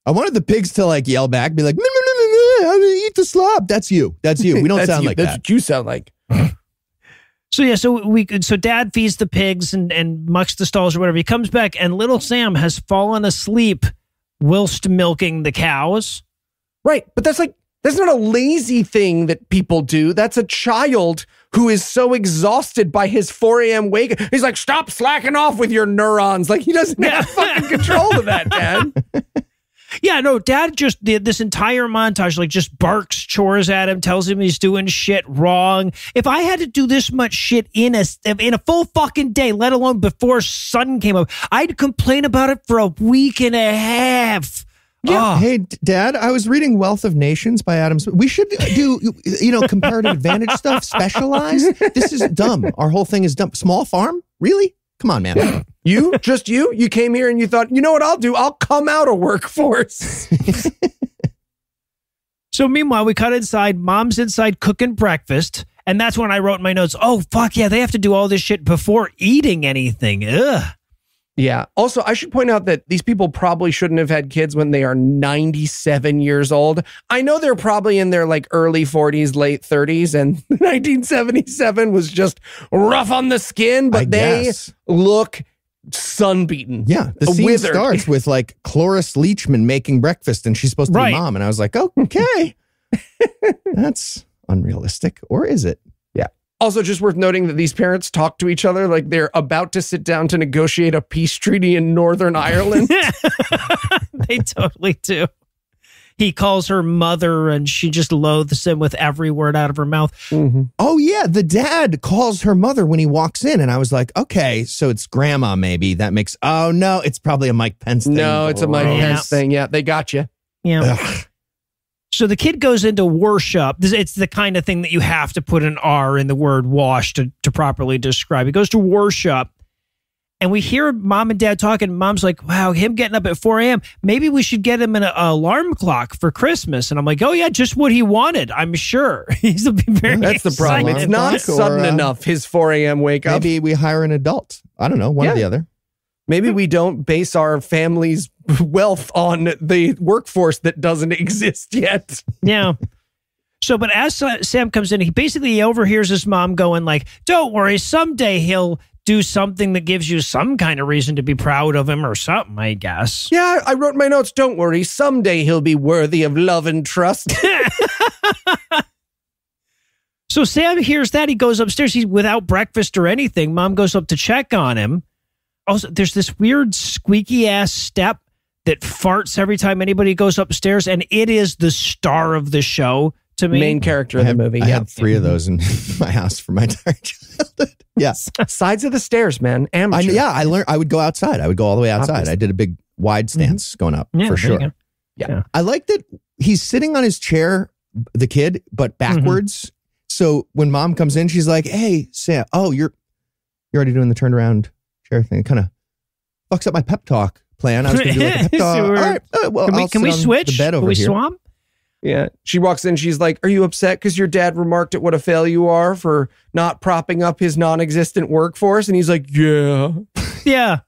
I wanted the pigs to like yell back, be like, "Meh, meh, meh, meh, meh, I'm gonna eat the slop. That's you. That's you. We don't sound you. like That's that. what you sound like. So yeah, so we could so dad feeds the pigs and, and mucks the stalls or whatever. He comes back and little Sam has fallen asleep whilst milking the cows. Right, but that's like that's not a lazy thing that people do. That's a child who is so exhausted by his 4 a.m. wake. He's like, stop slacking off with your neurons. Like he doesn't have fucking control of that, Dad. Yeah, Yeah, no, dad just did this entire montage, like just barks chores at him, tells him he's doing shit wrong. If I had to do this much shit in a in a full fucking day, let alone before sun came up, I'd complain about it for a week and a half. Yeah. Oh. Hey, Dad, I was reading Wealth of Nations by Adam Smith. We should do, you know, comparative advantage stuff, specialize. This is dumb. Our whole thing is dumb. Small farm? Really? Come on, man. You, just you, you came here and you thought, you know what I'll do? I'll come out of workforce. So meanwhile, we cut inside. Mom's inside cooking breakfast. And that's when I wrote in my notes, oh, fuck yeah, they have to do all this shit before eating anything. Ugh. Yeah. Also, I should point out that these people probably shouldn't have had kids when they are 97 years old. I know they're probably in their like early 40s, late 30s, and 1977 was just rough on the skin, but I they guess. look sunbeaten. Yeah, the scene Withered. starts with like Cloris Leachman making breakfast, and she's supposed to Right. be mom. And I was like, okay, that's unrealistic, or is it? Also, just worth noting that these parents talk to each other like they're about to sit down to negotiate a peace treaty in Northern Ireland. they totally do. He calls her mother and she just loathes him with every word out of her mouth. Mm-hmm. Oh yeah, the dad calls her mother when he walks in, and I was like, okay, so it's grandma. Maybe that makes. Oh no, it's probably a Mike Pence thing. no, it's a Mike Gross. Pence thing. Yeah, they got you. Yeah. Ugh. So the kid goes into worship. It's the kind of thing that you have to put an R in the word wash to, to properly describe. He goes to worship and we hear mom and dad talking. Mom's like, wow, him getting up at 4 a.m. Maybe we should get him an, alarm clock for Christmas. And I'm like, oh, yeah, just what he wanted. I'm sure. He's be very That's the problem. It's not Clock or, sudden uh, enough. His 4 a.m. wake up. Maybe we hire an adult. I don't know, one or the other. Maybe hmm. we don't base our family's wealth on the workforce that doesn't exist yet. Yeah. So, but as Sam comes in, he basically overhears his mom going like, "Don't worry, someday he'll do something that gives you some kind of reason to be proud of him or something." I guess. Yeah, I wrote my notes. Don't worry. Someday he'll be worthy of love and trust. So Sam hears that he goes upstairs. He's without breakfast or anything. Mom goes up to check on him. Also, there's this weird squeaky ass step that farts every time anybody goes upstairs, and it is the star of the show to me. Main character I of the movie. I yeah. had three of those in my house for my entire childhood. Yeah, Sides of the stairs, man. I, Amateur. yeah. I learned. I would go outside. I would go all the way outside. Obvious. I did a big wide stance going up Yeah, for there you sure. go. I like that he's sitting on his chair, the kid, but Mm-hmm. backwards. So when mom comes in, she's like, "Hey, Sam, oh, you're you're already doing the turnaround chair thing. It kind of fucks up my pep talk plan. I was going to do like a pep talk. So all uh, well, Can we I'll can sit we on switch? the bed Can over we here. swap? Yeah. She walks in. She's like, Are you upset because your dad remarked at what a fail you are for not propping up his non existent workforce? And he's like, Yeah. Yeah.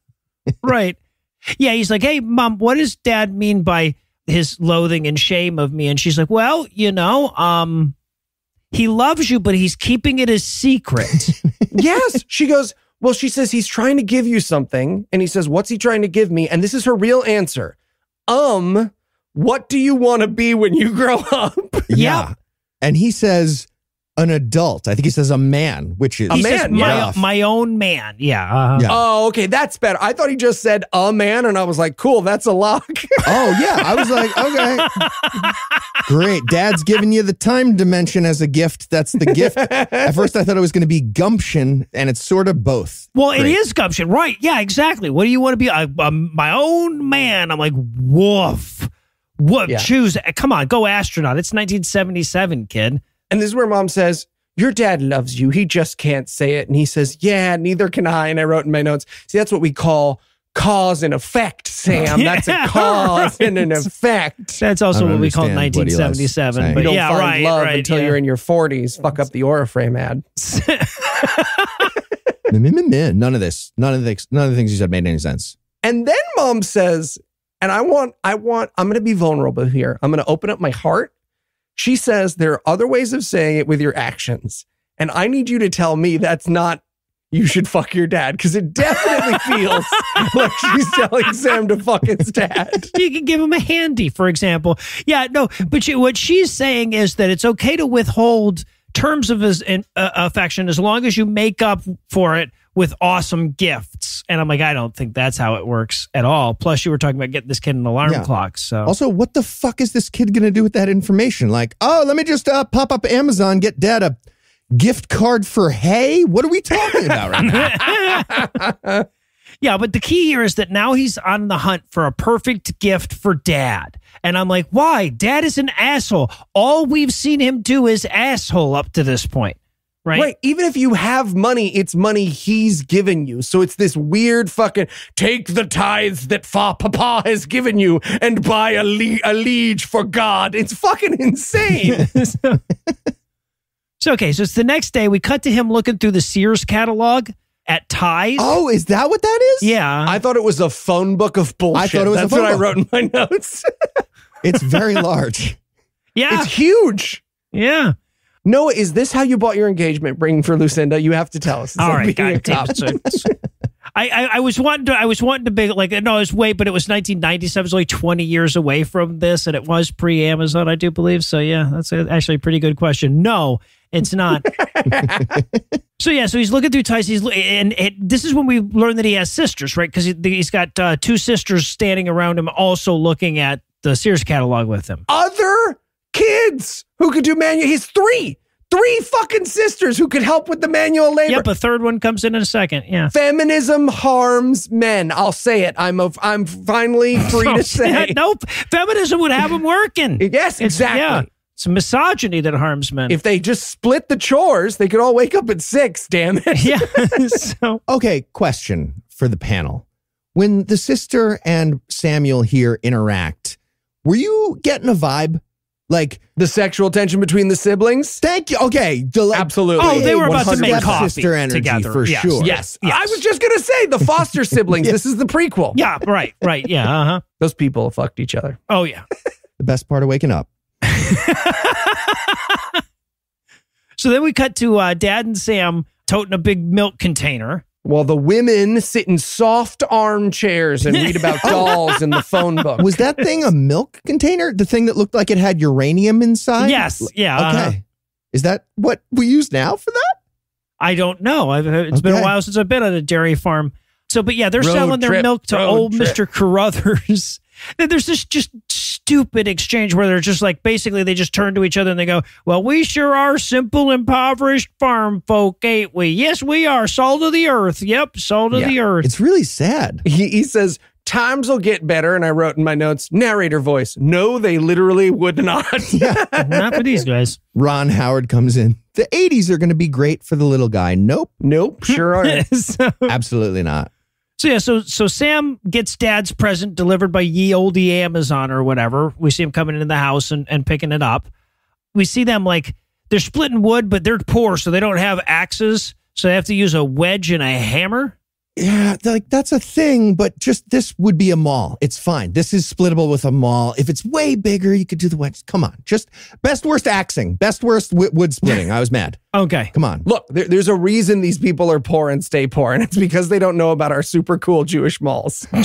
right. Yeah. He's like, hey, mom, what does dad mean by his loathing and shame of me? And she's like, well, you know, um, he loves you, but he's keeping it a secret. yes. She goes, Well, she says he's trying to give you something. And he says, What's he trying to give me? And this is her real answer. Um, what do you want to be when you grow up? Yeah. And he says an adult. I think he says a man, which is A he says, man, my, my own man. Yeah. uh-huh. Yeah. Oh, okay. That's better. I thought he just said a man. And I was like, Cool. That's a lock. Oh yeah, I was like, okay, great. Dad's giving you the time dimension as a gift. That's the gift. At first, I thought it was going to be gumption, and it's sort of both. Well, it Great. is gumption. Right. Yeah, exactly. What do you want to be? I, I'm my own man. I'm like, woof. What? Yeah. Choose. Come on, go astronaut. It's 1977, kid. And this is where mom says, Your dad loves you. He just can't say it. And he says, Yeah, neither can I. And I wrote in my notes, See, that's what we call cause and effect, Sam. That's a Yeah, cause and an effect. That's also what we call understand 1977. But You don't yeah, find right, love right. until yeah. you're in your 40s. Fuck up the Oriflame ad. None of this, none of the, none of the things you said made any sense. And then mom says, and I want, I want, I'm going to be vulnerable here. I'm going to open up my heart. She says there are other ways of saying it with your actions. And I need you to tell me that's not, you should fuck your dad. Cause it definitely feels like she's telling Sam to fuck his dad. you can give him a handy, for example. Yeah, no, but she, what she's saying is that it's okay to withhold terms of his in, uh, affection as long as you make up for it with awesome gifts. And I'm like, I don't think that's how it works at all. Plus, you were talking about getting this kid an alarm Yeah. clock. So Also, what the fuck is this kid going to do with that information? Like, oh, let me just uh, pop up Amazon, get dad a gift card for hay. What are we talking about right now? Yeah, but the key here is that now he's on the hunt for a perfect gift for dad. And I'm like, why? Dad is an asshole. All we've seen him do is asshole up to this point. Right? Right. Even if you have money, it's money he's given you. So it's this weird fucking take the tithes that fa papa has given you and buy a, le- a liege for God. It's fucking insane. so, so, okay, so it's the next day. We cut to him looking through the Sears catalog at ties. oh, is that what that is? yeah. I thought it was a phone book of bullshit. I thought it was a That's phone what I wrote in my notes. It's very large. yeah. it's huge. yeah. Noah, is this how you bought your engagement ring for Lucinda? You have to tell us. It's All like right, God damn it. I, I, I was wanting to I was wanting to be like no it was wait but it was 1997 it was only 20 years away from this and it was pre Amazon I do believe. So yeah that's a, actually a pretty good question. No it's not. So yeah so he's looking through ties. He's and it, this is when we learn that he has sisters right? Because he, he's got uh, two sisters standing around him also looking at the Sears catalog with him. Other kids who could do manual. He's three, three fucking sisters who could help with the manual labor. yep a third one comes in in a second yeah Feminism harms men. I'll say it. I'm a, I'm finally free to oh, say. nope feminism would have him working Yes, It's- exactly. yeah. It's misogyny that harms men. If they just split the chores, they could all wake up at six. Damn it. yeah. so Okay, question for the panel. When the sister and Samuel here interact, were you getting a vibe? Like, The sexual tension between the siblings. thank you. Okay. del- Absolutely. Oh, they were about to make 100% coffee sister energy together. for Yes. sure. Yes. yes, I was just gonna say the Foster siblings. This is the prequel. yeah, right, right, yeah, uh huh. Those people fucked each other. Oh yeah. The best part of waking up. So then we cut to uh, Dad and Sam toting a big milk container. While the women sit in soft armchairs and read about dolls in the phone book. Was that thing a milk container? The thing that looked like it had uranium inside? Yes, yeah. Okay. uh-huh. Is that what we use now for that? I don't know. I've, it's been a while since I've been at a dairy farm. So, but yeah, they're Road selling their milk to road old trip. Mr. Carruthers. And There's this just stupid exchange where they're just like, basically, they just turn to each other and they go, Well, we sure are simple, impoverished farm folk, ain't we? Yes, we are. Salt of the earth. Yep, salt of Yeah. the earth. It's really sad. He, he says, Times will get better. And I wrote in my notes, narrator voice. No, they literally would not. Not for these guys. Ron Howard comes in. The 80s are going to be great for the little guy. Nope, nope, sure are. so, absolutely not. So yeah, so so Sam gets dad's present delivered by ye olde Amazon or whatever. We see him coming into the house and, and picking it up. We see them like they're splitting wood, but they're poor, so they don't have axes. So they have to use a wedge and a hammer. Yeah, like that's a thing, but just this would be a mall. It's fine. This is splittable with a mall. If it's way bigger, you could do the wedge. Come on, just best worst axing, best worst w- wood splitting. I was mad. Okay. Come on. Look, there, there's a reason these people are poor and stay poor, and it's because they don't know about our super cool Jewish malls.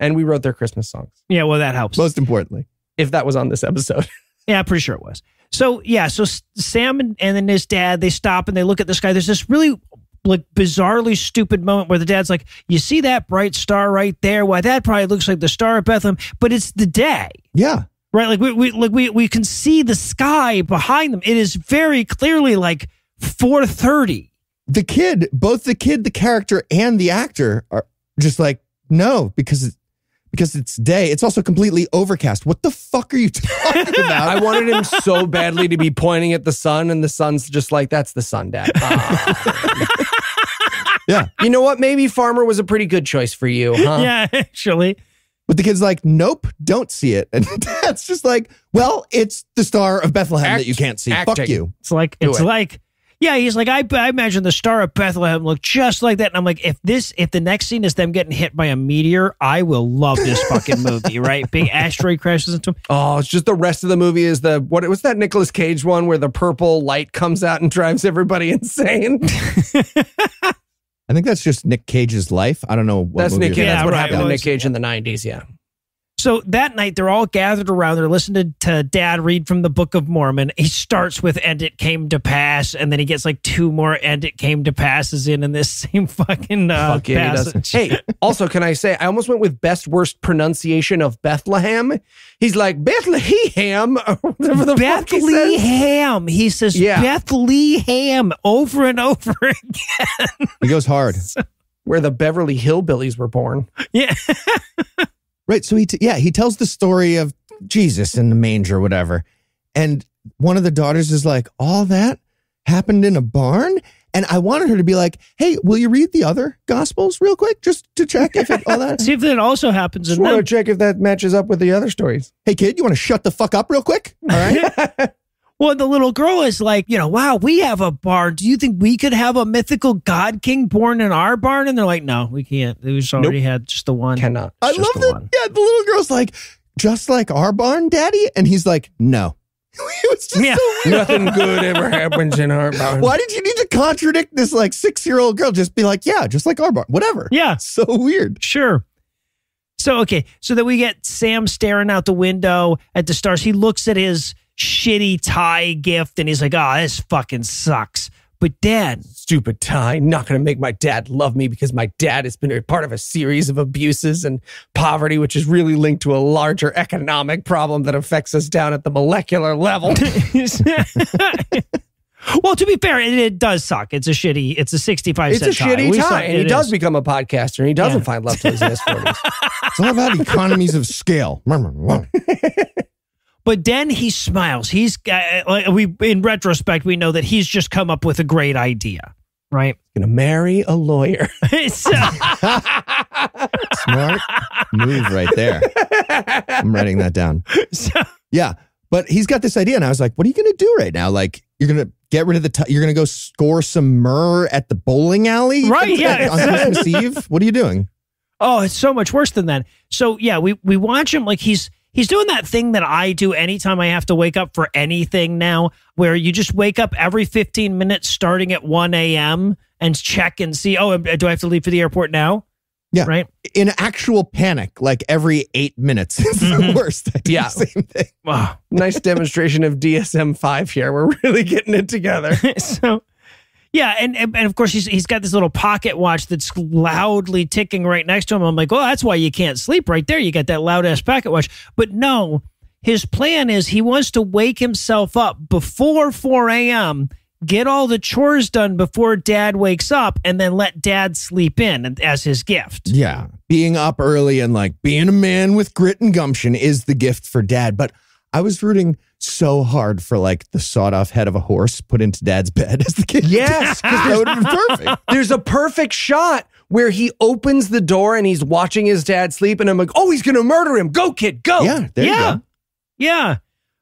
And we wrote their Christmas songs, yeah, well, that helps. Most importantly, if that was on this episode. Yeah, pretty sure it was. So yeah, so Sam and, and then his dad they stop and they look at this guy. There's this really like bizarrely stupid moment where the dad's like, "You see that bright star right there? Why that probably looks like the star of Bethlehem, but it's the day." yeah. Right? Like we, we like we we can see the sky behind them. It is very clearly like 4:30. The kid, both the kid, the character, and the actor are just like no because it, because it's day. It's also completely overcast. What the fuck are you talking about? I wanted him so badly to be pointing at the sun, and the sun's just like, that's the sun, Dad. Ah. yeah, you know what? Maybe Farmer was a pretty good choice for you, huh? Yeah, actually. but the kid's like, nope, don't see it, and that's just like, well, it's the star of Bethlehem Act- that you can't see. Fuck you. It's like Do it's it. like yeah, he's like I, I imagine the star of Bethlehem looked just like that, and I'm like, if this, if the next scene is them getting hit by a meteor, I will love this fucking movie, right? Big asteroid crashes into him. Oh, it's just the rest of the movie is the what was that Nicolas Cage one where the purple light comes out and drives everybody insane? I think that's just Nick Cage's life. I don't know what that's movie Nick it Cage. is. That's what right, happened to Nick Cage in the nineties. Yeah. So that night, they're all gathered around. They're listening to dad read from the Book of Mormon. He starts with, and it came to pass. And then he gets like two more, and it came to passes in in this same fucking uh, Fuck yeah, he Hey, also, can I say, I almost went with best worst pronunciation of Bethlehem. He's like, Bethlehem, or whatever the fuck he says. Bethlehem. He says Yeah. Bethlehem over and over again. He goes hard. Where the Beverly Hillbillies were born. yeah. Right. So he, t- yeah, he tells the story of Jesus in the manger, whatever. And one of the daughters is like, all that happened in a barn. And I wanted her to be like, hey, will you read the other gospels real quick just to check if it, all that? See if that also happens Just in want to them. check if that matches up with the other stories. hey, kid, you want to shut the fuck up real quick? All right. Well, the little girl is like, you know, wow, we have a barn. Do you think we could have a mythical god king born in our barn? And they're like, no, we can't. We just already had just the one. Cannot. I love the that. one. Yeah. The little girl's like, just like our barn, daddy. And he's like, no. it was just Yeah. so weird. Nothing good ever happens in our barn. Why did you need to contradict this like six year old girl? Just be like, yeah, just like our barn, whatever. Yeah. So weird. Sure. So okay, so then we get Sam staring out the window at the stars. He looks at his shitty tie gift and he's like, "Oh, this fucking sucks." But then, Stupid tie. Not going to make my dad love me because my dad has been a part of a series of abuses and poverty, which is really linked to a larger economic problem that affects us down at the molecular level. well, to be fair, it, it does suck. It's a shitty. It's a sixty-five. it's a cent shitty We saw- tie. And he it does is. become a podcaster and he doesn't Yeah. find love till he's in his 40s. It's all about economies of scale. But then he smiles. He's uh, like, we in retrospect we know that he's just come up with a great idea, right? He's gonna marry a lawyer. Uh, Smart move right there. I'm writing that down. so- Yeah. But he's got this idea, and I was like, what are you going to do right now? Like, you're going to get rid of the, t- you're going to go score some myrrh at the bowling alley? Right, yeah. On Christmas Eve? What are you doing? Oh, it's so much worse than that. So yeah, we we watch him like he's he's doing that thing that I do anytime I have to wake up for anything now, where you just wake up every 15 minutes starting at 1 a.m. and check and see, oh, do I have to leave for the airport now? Yeah. Right. In actual panic, like every eight minutes. It's the Mhm. worst. I do Yeah. the same thing. Wow. nice demonstration of DSM 5 here. We're really getting it together. so yeah, and, and of course he's he's got this little pocket watch that's loudly ticking right next to him. I'm like, well, that's why you can't sleep right there. You got that loud ass pocket watch. But no, his plan is he wants to wake himself up before 4 a.m. Get all the chores done before dad wakes up and then let dad sleep in as his gift. Yeah. Being up early and like being a man with grit and gumption is the gift for dad. But I was rooting so hard for like the sawed off head of a horse put into dad's bed as the kid. Yes, 'cause that would have been perfect. There's a perfect shot where he opens the door and he's watching his dad sleep, and I'm like, oh, he's gonna murder him. Go, kid, go. Yeah. There yeah. you go. Yeah.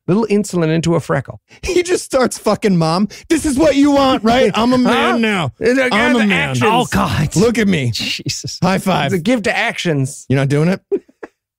Little insulin into a freckle. He just starts fucking mom. This is what you want, right? I'm a man Huh? now. I'm a man. actions. Oh God. Look at me. Jesus. High five. It's a give to actions. You're not doing it?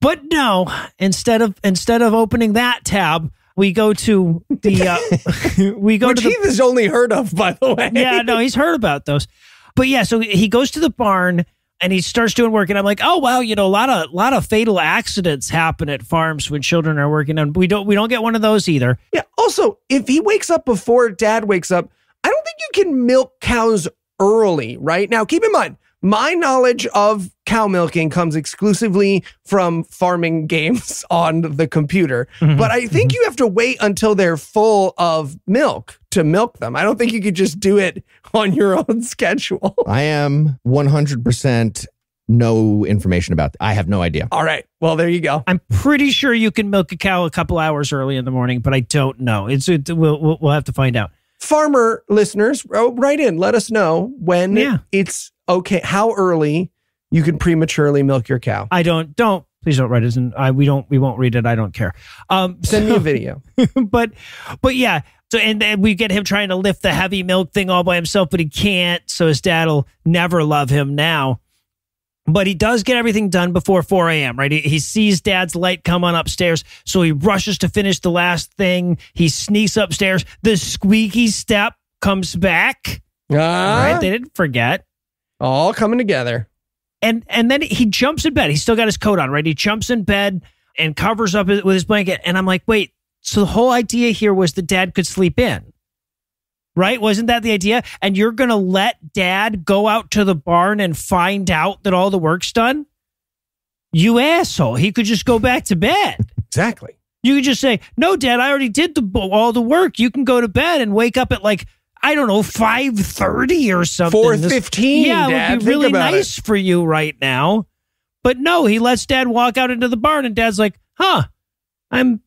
But no, instead of instead of opening that tab, we go to the uh, we go Which to the has only heard of, by the way. yeah no he's heard about those, but yeah so he goes to the barn and he starts doing work and I'm like oh wow you know a lot of a lot of fatal accidents happen at farms when children are working and we don't we don't get one of those either Yeah. Also, if he wakes up before dad wakes up, I don't think you can milk cows early, right? Now, keep in mind, my knowledge of cow milking comes exclusively from farming games on the computer. But I think you have to wait until they're full of milk to milk them. I don't think you could just do it on your own schedule. I am 100% no information about I have no idea. All right. Well, there you go. I'm pretty sure you can milk a cow a couple hours early in the morning but I don't know it's it, we'll, we'll we'll have to find out Farmer listeners, uh, write in. Let us know when Yeah. it's okay, how early you can prematurely milk your cow. I don't don't please don't write us and I we don't we won't read it. I don't care. Um Send me a video. but but yeah so and then we get him trying to lift the heavy milk thing all by himself but he can't so his dad'll never love him now. But he does get everything done before 4 a.m right? He, he sees dad's light come on upstairs so he rushes to finish the last thing. He sneaks upstairs. The squeaky step comes back. Ah, right? They didn't forget. All coming together. And and then he jumps in bed. He's still got his coat on, right? He jumps in bed and covers up with his blanket. And I'm like, wait, so the whole idea here was that dad could sleep in. Right? Wasn't that the idea? And you're going to let dad go out to the barn and find out that all the work's done? You asshole. He could just go back to bed. Exactly. You could just say, "No, Dad, I already did the all the work. You can go to bed and wake up at like I don't know five thirty or something." 4:15, Yeah, it would be really nice for you right now. But no, he lets Dad walk out into the barn, and Dad's like, "Huh, I'm,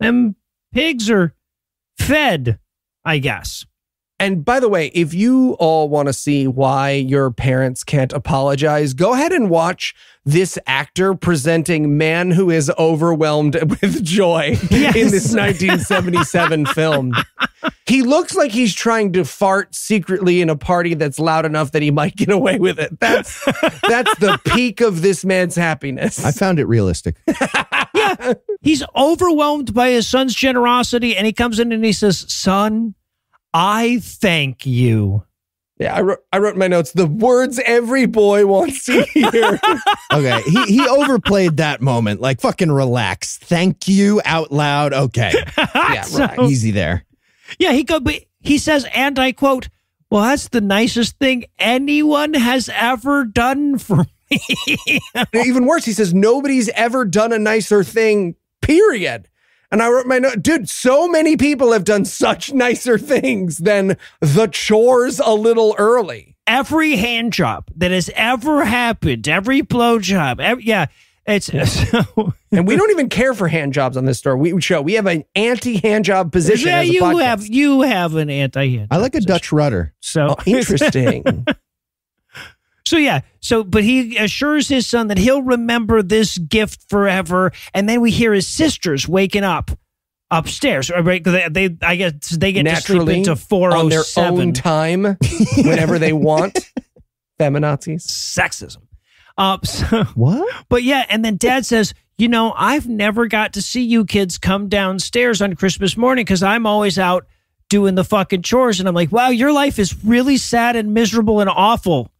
I'm pigs are fed, I guess." And by the way, if you all want to see why your parents can't apologize, go ahead and watch this actor presenting man who is overwhelmed with joy Yes. in this 1977 film. He looks like he's trying to fart secretly in a party that's loud enough that he might get away with it. That's that's the peak of this man's happiness. I found it realistic. yeah, he's overwhelmed by his son's generosity, and he comes in and he says, "Son, I thank you." yeah, I wrote I wrote my notes the words every boy wants to hear. Okay, he he overplayed that moment. Like fucking relax. Thank you out loud. Okay, yeah, So- right. easy there. Yeah, he go, but he says, and I quote, "Well, that's the nicest thing anyone has ever done for me." Even worse, he says nobody's ever done a nicer thing, period. And I wrote my note, dude, so many people have done such nicer things than the chores a little early. every hand job that has ever happened, every blow job, every, yeah, it's so. And we don't even care for hand jobs on this store. We show we have an anti hand job position. yeah, as a you podcast. have you have an anti-hand. I like a Dutch rudder. So Oh, interesting. So yeah, so but he assures his son that he'll remember this gift forever, and then we hear his sisters waking up upstairs. Right? They, they I guess they get to sleep Naturally, into four on oh their own time, whenever they want. Feminazis. Sexism. Uh, so, What? but yeah, and then Dad says, "You know, I've never got to see you kids come downstairs on Christmas morning because I'm always out doing the fucking chores." And I'm like, "Wow, your life is really sad and miserable and awful."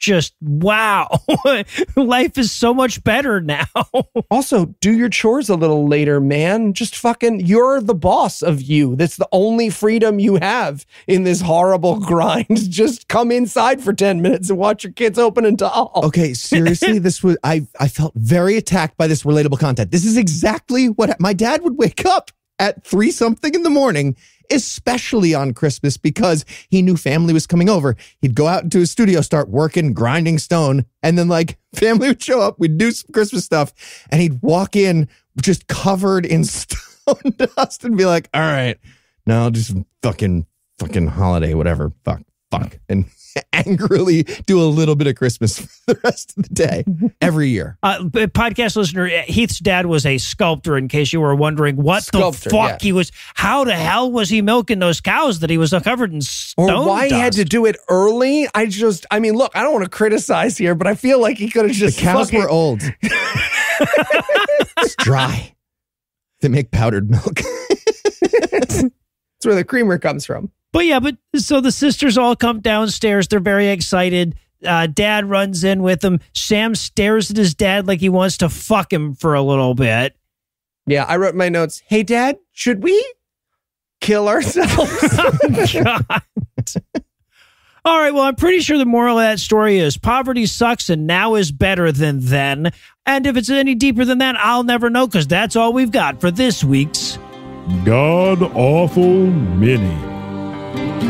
Just wow, life is so much better now. Also, do your chores a little later, man. Just fucking, you're the boss of you. That's the only freedom you have in this horrible grind. Just come inside for 10 minutes and watch your kids open a doll. Okay, seriously, this was I I felt very attacked by this relatable content. This is exactly what my dad would wake up at 3 something in the morning, especially on Christmas because he knew family was coming over. He'd go out into his studio, start working, grinding stone, and then like family would show up, we'd do some Christmas stuff, and he'd walk in just covered in stone dust and be like, "All right, now just fucking fucking holiday whatever. Fuck, fuck." And angrily do a little bit of Christmas for the rest of the day every year. Uh, podcast listener, Heath's dad was a sculptor. In case you were wondering, what Sculptor, the fuck yeah. he was? How the hell was he milking those cows that he was covered in stone? Or why he had to do it early. I just, I mean, look, I don't want to criticize here, but I feel like he could have The just cows fucking- were old. it's dry. They make powdered milk. That's where the creamer comes from. But yeah, but so the sisters all come downstairs. They're very excited. Uh, dad runs in with them. Sam stares at his dad like he wants to fuck him for a little bit. Yeah, I wrote my notes, hey, dad, should we kill ourselves? God. All right, well, I'm pretty sure the moral of that story is poverty sucks and now is better than then. And if it's any deeper than that, I'll never know because that's all we've got for this week's. God awful mini. Thank you.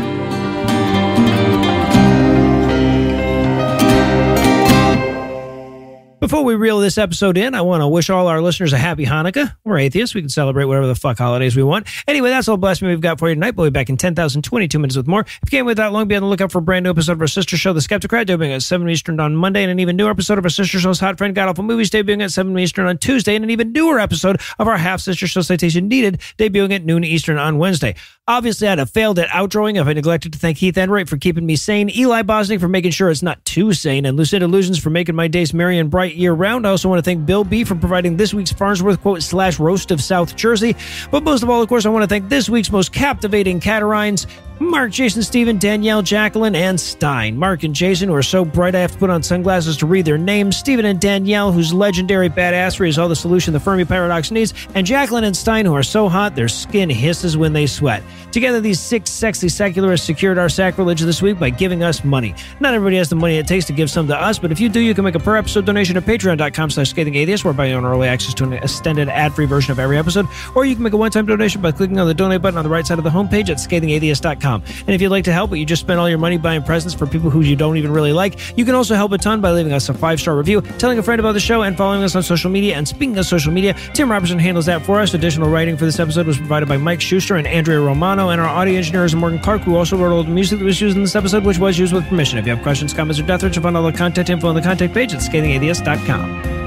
Before we reel this episode in, I want to wish all our listeners a happy Hanukkah. We're atheists. We can celebrate whatever the fuck holidays we want. Anyway, that's all blasphemy we've got for you tonight. We'll be back in 10,022 minutes with more. If you can't wait that long, be on the lookout for a brand new episode of our sister show, The Skepticrat, debuting at 7 Eastern on Monday, and an even newer episode of our sister show's Hot Friend God Awful Movies, debuting at 7 Eastern on Tuesday, and an even newer episode of our half sister show Citation Needed, debuting at noon Eastern on Wednesday. Obviously, I'd have failed at outroing if I neglected to thank Heath Enwright for keeping me sane, Eli Bosnick for making sure it's not too sane, and Lucinda Lugeons for making my days merry and bright year round. I also want to thank Bill B for providing this week's Farnsworth quote slash roast of South Jersey. But most of all, of course, I want to thank this week's most captivating Catarines, Mark, Jason, Stephen, Danielle, Jacqueline, and Stein. Mark and Jason, who are so bright I have to put on sunglasses to read their names. Stephen and Danielle, whose legendary badassery is all the solution the Fermi paradox needs. And Jacqueline and Stein, who are so hot their skin hisses when they sweat. Together, these six sexy secularists secured our sacrilege this week by giving us money. Not everybody has the money it takes to give some to us, but if you do, you can make a per episode donation at patreon.com slash scathing atheist, whereby you own early access to an extended ad-free version of every episode, or you can make a one-time donation by clicking on the donate button on the right side of the homepage at scathingatheist.com. And if you'd like to help, but you just spent all your money buying presents for people who you don't even really like, you can also help a ton by leaving us a five-star review, telling a friend about the show, and following us on social media. And speaking of social media, Tim Robertson handles that for us. Additional writing for this episode was provided by Mike Schuster and Andrea Romano, and our audio engineer is Morgan Clark, who also wrote all the music that was used in this episode, which was used with permission. If you have questions, comments, or death threats, you'll find all the contact info on the contact page at scathingatheist.com.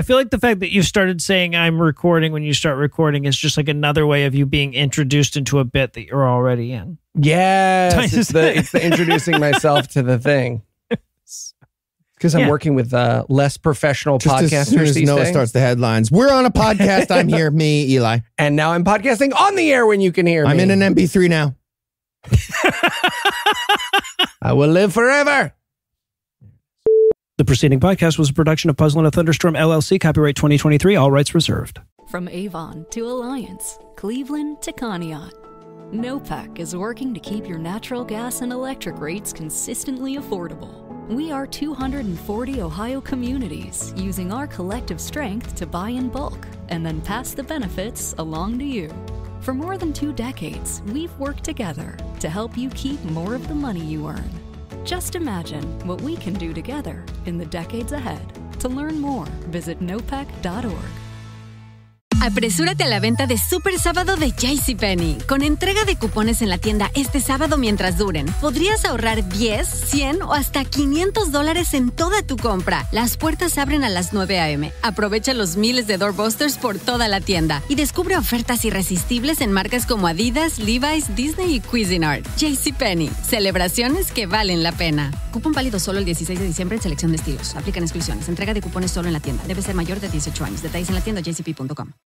I feel like the fact that you started saying I'm recording when you start recording is just like another way of you being introduced into a bit that you're already in. Yes, it's the, it's the introducing myself to the thing. Because I'm Yeah. working with uh, less professional Just podcasters as soon as these Noah days. starts the headlines, we're on a podcast. I'm here, me, Eli. and now I'm podcasting on the air when you can hear me. I'm in an MP3 now. I will live forever. The preceding podcast was a production of Puzzle in a Thunderstorm LLC, copyright 2023, all rights reserved. From Avon to Alliance, Cleveland to Conneaut, NOPEC is working to keep your natural gas and electric rates consistently affordable. We are 240 Ohio communities using our collective strength to buy in bulk and then pass the benefits along to you. For more than two decades, we've worked together to help you keep more of the money you earn. Just imagine what we can do together in the decades ahead. To learn more, visit nopec.org. Apresúrate a la venta de Super Sábado de JCPenney. Con entrega de cupones en la tienda este sábado mientras duren, podrías ahorrar 10, 100 o hasta 500 dólares en toda tu compra. Las puertas abren a las 9 a.m. Aprovecha los miles de doorbusters por toda la tienda y descubre ofertas irresistibles en marcas como Adidas, Levi's, Disney y Cuisinart. JCPenney. Celebraciones que valen la pena. Cupón válido solo el 16 de diciembre en selección de estilos. Aplican exclusiones. Entrega de cupones solo en la tienda. Debe ser mayor de 18 años. Detalles en la tienda jcp.com.